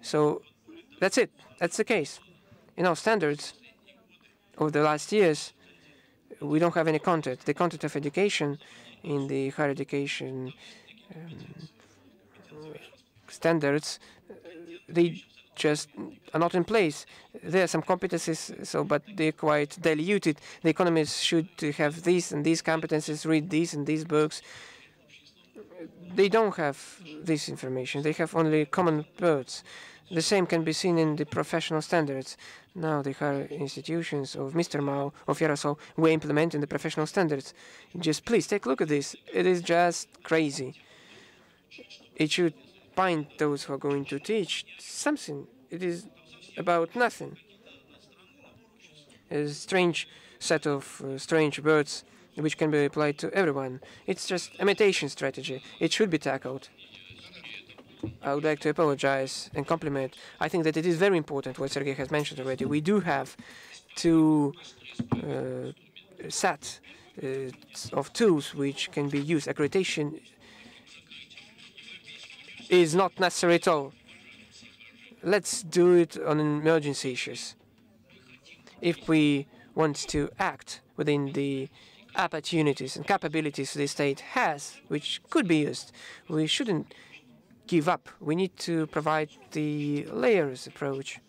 [SPEAKER 1] So that's it. That's the case. In our standards over the last years, we don't have any content. The content of education in the higher education um, standards, they just are not in place. There are some competencies, so but they're quite diluted. The economists should have these and these competencies, read these and these books, they don't have this information. They have only common words. The same can be seen in the professional standards. Now the higher institutions of Mr. Mau, of Yaroslav, were implementing the professional standards. Just please take a look at this. It is just crazy. It should bind those who are going to teach something. It is about nothing. A strange set of uh, strange words which can be applied to everyone. It's just imitation strategy. It should be tackled. I would like to apologize and compliment. I think that it is very important what Sergei has mentioned already. We do have two uh, set uh, of tools which can be used. Accreditation is not necessary at all. Let's do it on emergency issues. If we want to act within the opportunities and capabilities the state has, which could be used. We shouldn't give up. We need to provide the layers approach.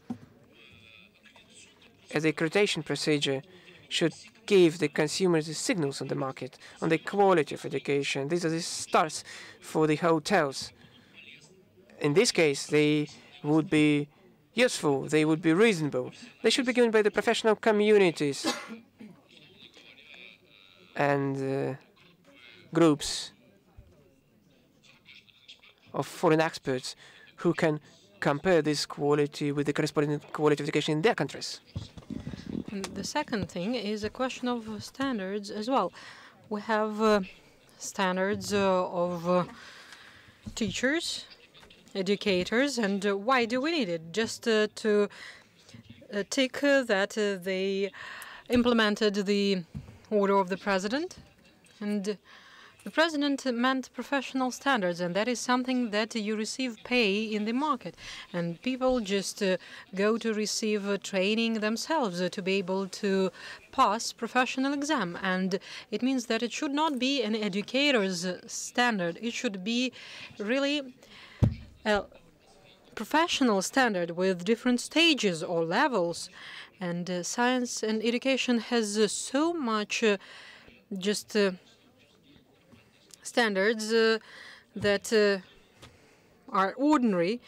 [SPEAKER 1] As the accreditation procedure should give the consumers the signals on the market, on the quality of education. These are the stars for the hotels. In this case, they would be useful, they would be reasonable. They should be given by the professional communities and uh, groups of foreign experts who can compare this quality with the corresponding quality of education in their countries.
[SPEAKER 2] And the second thing is a question of standards as well. We have uh, standards uh, of uh, teachers, educators, and uh, why do we need it? Just uh, to tick that they implemented the order of the president. And the president meant professional standards, and that is something that you receive pay in the market. And people just uh, go to receive uh, training themselves uh, to be able to pass professional exam. And it means that it should not be an educator's standard. It should be really a professional standard with different stages or levels. And uh, science and education has uh, so much uh, just standards that are ordinary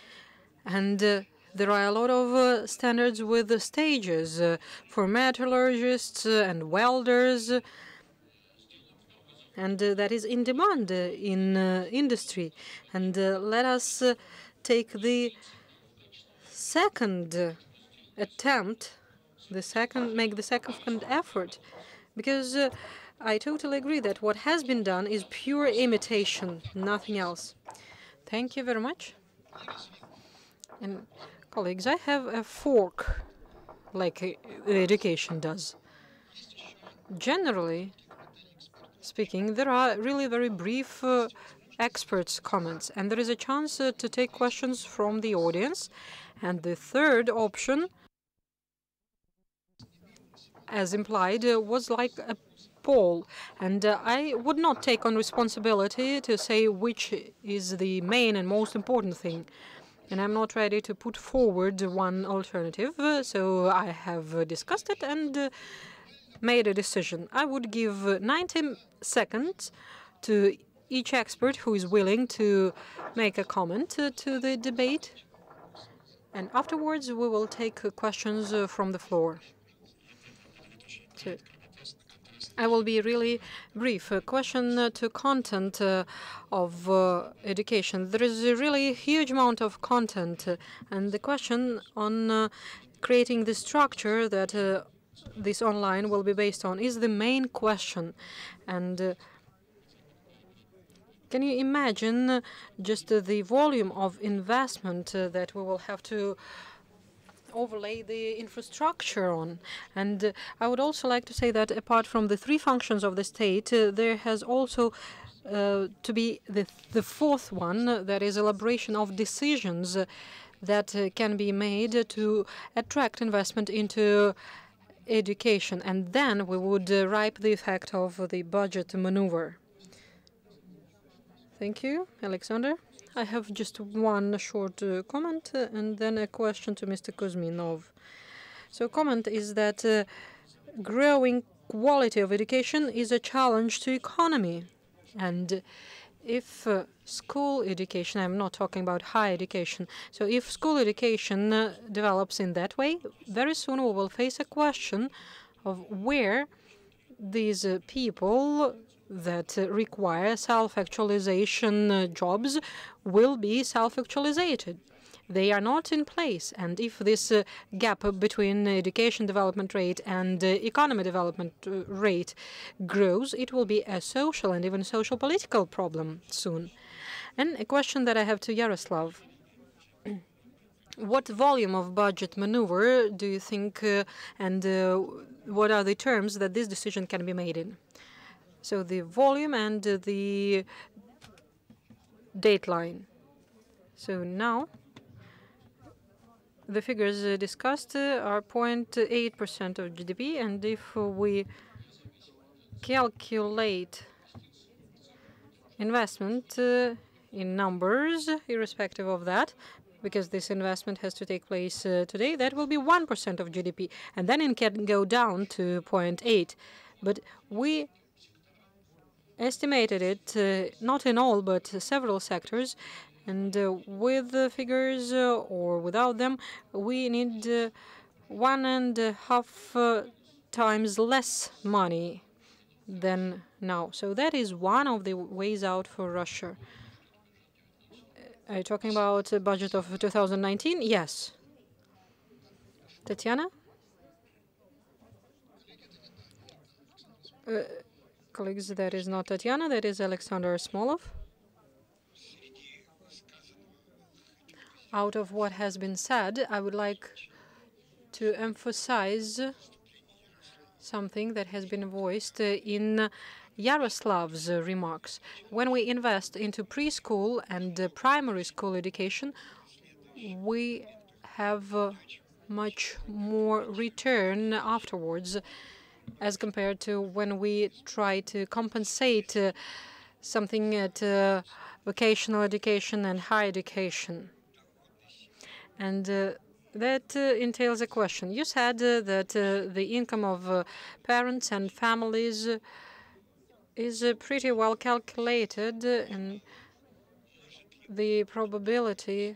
[SPEAKER 2] and there are a lot of uh, standards with the stages uh, for metallurgists uh, and welders, and uh, that is in demand uh, in uh, industry. And let us take the second attempt the second make the second effort because uh, I totally agree that what has been done is pure imitation, nothing else. Thank you very much. And colleagues, I have a fork, like uh, education does. Generally speaking, there are really very brief uh, experts' comments, and there is a chance uh, to take questions from the audience. And the third option, as implied, uh, was like a poll. And uh, I would not take on responsibility to say which is the main and most important thing. And I'm not ready to put forward one alternative, uh, so I have uh, discussed it and made a decision. I would give 90 seconds to each expert who is willing to make a comment to the debate. And afterwards, we will take questions uh, from the floor. I will be really brief. A question to content uh, of uh, education. There is a really huge amount of content, and the question on creating the structure that this online will be based on is the main question. And can you imagine just uh, the volume of investment uh, that we will have to overlay the infrastructure on. And uh, I would also like to say that apart from the three functions of the state, uh, there has also uh, to be the, the fourth one, that is elaboration of decisions that uh, can be made to attract investment into education. And then we would ripe the effect of the budget maneuver. Thank you, Alexander. I have just one short uh, comment uh, and then a question to Mr. Kuzminov. So comment is that uh, growing quality of education is a challenge to economy. And if uh, school education, I'm not talking about higher education, so if school education uh, develops in that way, very soon we will face a question of where these uh, people that require self-actualization uh, jobs will be self-actualized. They are not in place, and if this uh, gap between education development rate and uh, economy development uh, rate grows, it will be a social and even social political problem soon. And a question that I have to Yaroslav. what volume of budget maneuver do you think, uh, and uh, what are the terms that this decision can be made in? So the volume and the dateline. So now the figures discussed are 0.8% of GDP, and if we calculate investment uh, in numbers, irrespective of that, because this investment has to take place uh, today, that will be 1% of GDP, and then it can go down to 0.8. But we estimated it, uh, not in all, but several sectors. And uh, with the figures uh, or without them, we need uh, one and a half uh, times less money than now. So that is one of the ways out for Russia. Are you talking about the budget of 2019? Yes. Tatiana? Uh, colleagues, that is not Tatiana, that is Alexander Asmolov. Out of what has been said, I would like to emphasize something that has been voiced in Yaroslav's remarks. When we invest into preschool and primary school education, we have much more return afterwards as compared to when we try to compensate something at uh, vocational education and higher education. And uh, that uh, entails a question. You said uh, that the income of parents and families is pretty well calculated, and the probability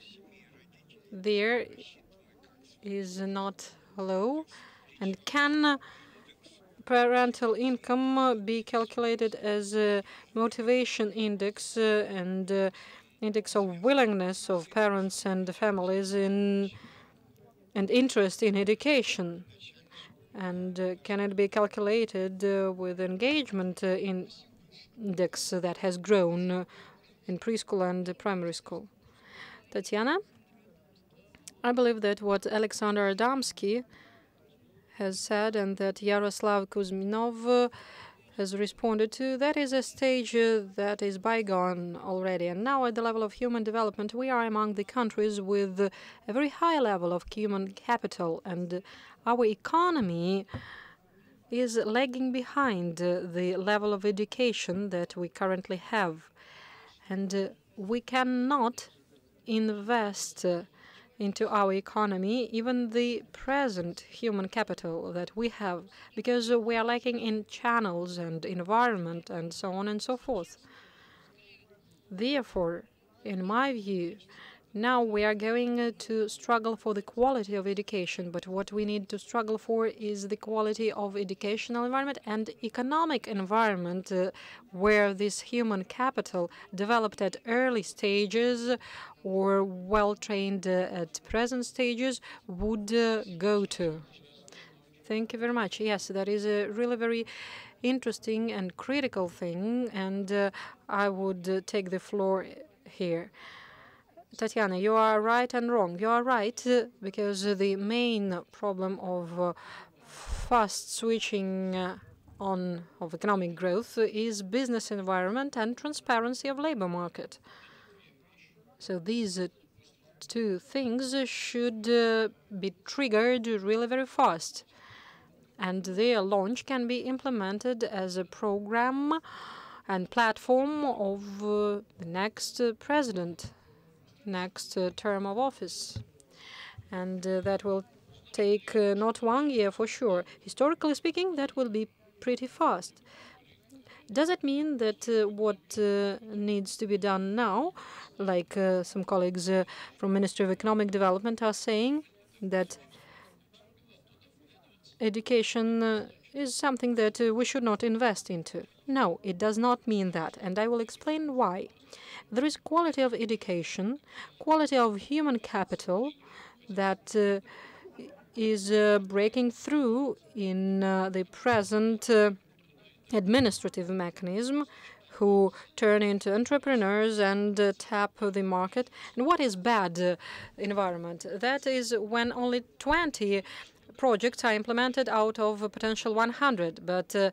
[SPEAKER 2] there is not low. And can parental income be calculated as a motivation index and index of willingness of parents and families in and interest in education. And uh, can it be calculated uh, with engagement uh, index that has grown uh, in preschool and primary school? Tatiana? I believe that what Alexander Adamskiy has said and that Yaroslav Kuzminov has responded to, that is a stage uh, that is bygone already. And now, at the level of human development, we are among the countries with a very high level of human capital, and our economy is lagging behind the level of education that we currently have. And we cannot invest into our economy, even the present human capital that we have, because we are lacking in channels and environment and so on and so forth. Therefore, in my view, now we are going uh, to struggle for the quality of education, but what we need to struggle for is the quality of educational environment and economic environment uh, where this human capital developed at early stages or well-trained uh, at present stages would uh, go to. Thank you very much. Yes, that is a really very interesting and critical thing, and uh, I would uh, take the floor here. Tatiana, you are right and wrong. You are right uh, because the main problem of uh, fast switching uh, on of economic growth is business environment and transparency of labor market. So these two things should be triggered really very fast. And their launch can be implemented as a program and platform of uh, the next uh, president next uh, term of office. And uh, that will take uh, not one year for sure. Historically speaking, that will be pretty fast. Does it mean that uh, what uh, needs to be done now, like uh, some colleagues from Ministry of Economic Development are saying, that education is something that we should not invest into? No, it does not mean that, and I will explain why. There is quality of education, quality of human capital that uh, is uh, breaking through in uh, the present uh, administrative mechanism who turn into entrepreneurs and uh, tap the market. And what is bad uh, environment? That is when only 20 projects are implemented out of a potential 100. But uh,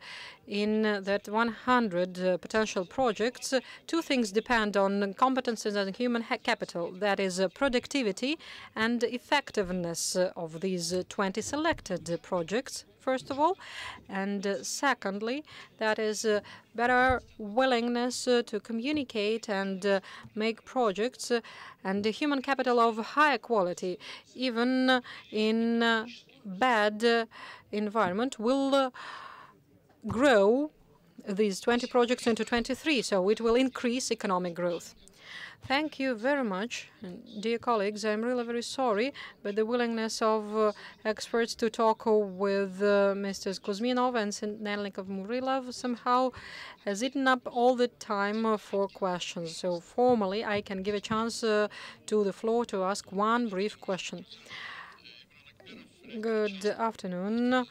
[SPEAKER 2] in that 100 uh, potential projects, uh, two things depend on competences and human capital. That is uh, productivity and effectiveness of these 20 selected projects first of all. And uh, secondly, that is uh, better willingness to communicate and make projects and human capital of higher quality, even in bad uh, environment will uh, grow these 20 projects into 23, so it will increase economic growth. Thank you very much, dear colleagues. I'm really very sorry, but the willingness of uh, experts to talk with uh, Mr. Kuzminov and Sinelnikov Murylev somehow has eaten up all the time uh, for questions. So formally, I can give a chance uh, to the floor to ask one brief question. Good afternoon,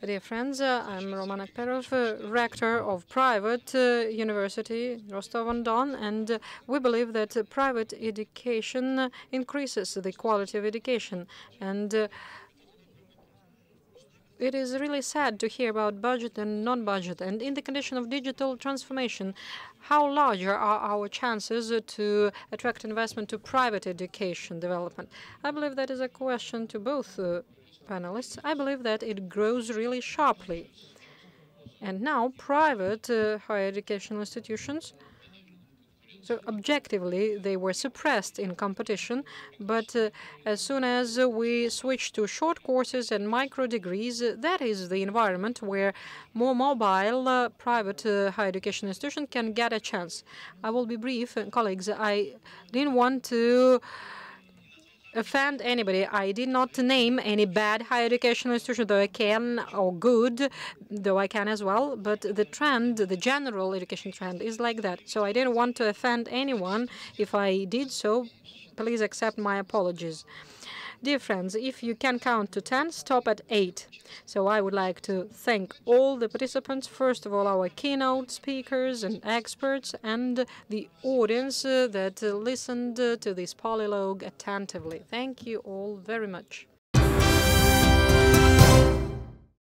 [SPEAKER 2] dear friends. I'm Roman Akperov, rector of private uh, university Rostov-on-Don, and we believe that private education increases the quality of education. And uh, it is really sad to hear about budget and non-budget. And in the condition of digital transformation, how larger are our chances to attract investment to private education development? I believe that is a question to both uh, panelists, I believe that it grows really sharply. And now private uh, higher educational institutions, so objectively they were suppressed in competition, but uh, as soon as we switch to short courses and micro degrees, that is the environment where more mobile uh, private uh, higher education institutions can get a chance. I will be brief, colleagues. I didn't want to offend anybody. I did not name any bad higher educational institution, though I can, or good, though I can as well. But the trend, the general education trend, is like that. So I didn't want to offend anyone. If I did so, please accept my apologies. Dear friends, if you can count to 10, stop at 8. So I would like to thank all the participants, first of all our keynote speakers and experts, and the audience uh, that uh, listened uh, to this polylogue attentively. Thank you all very much.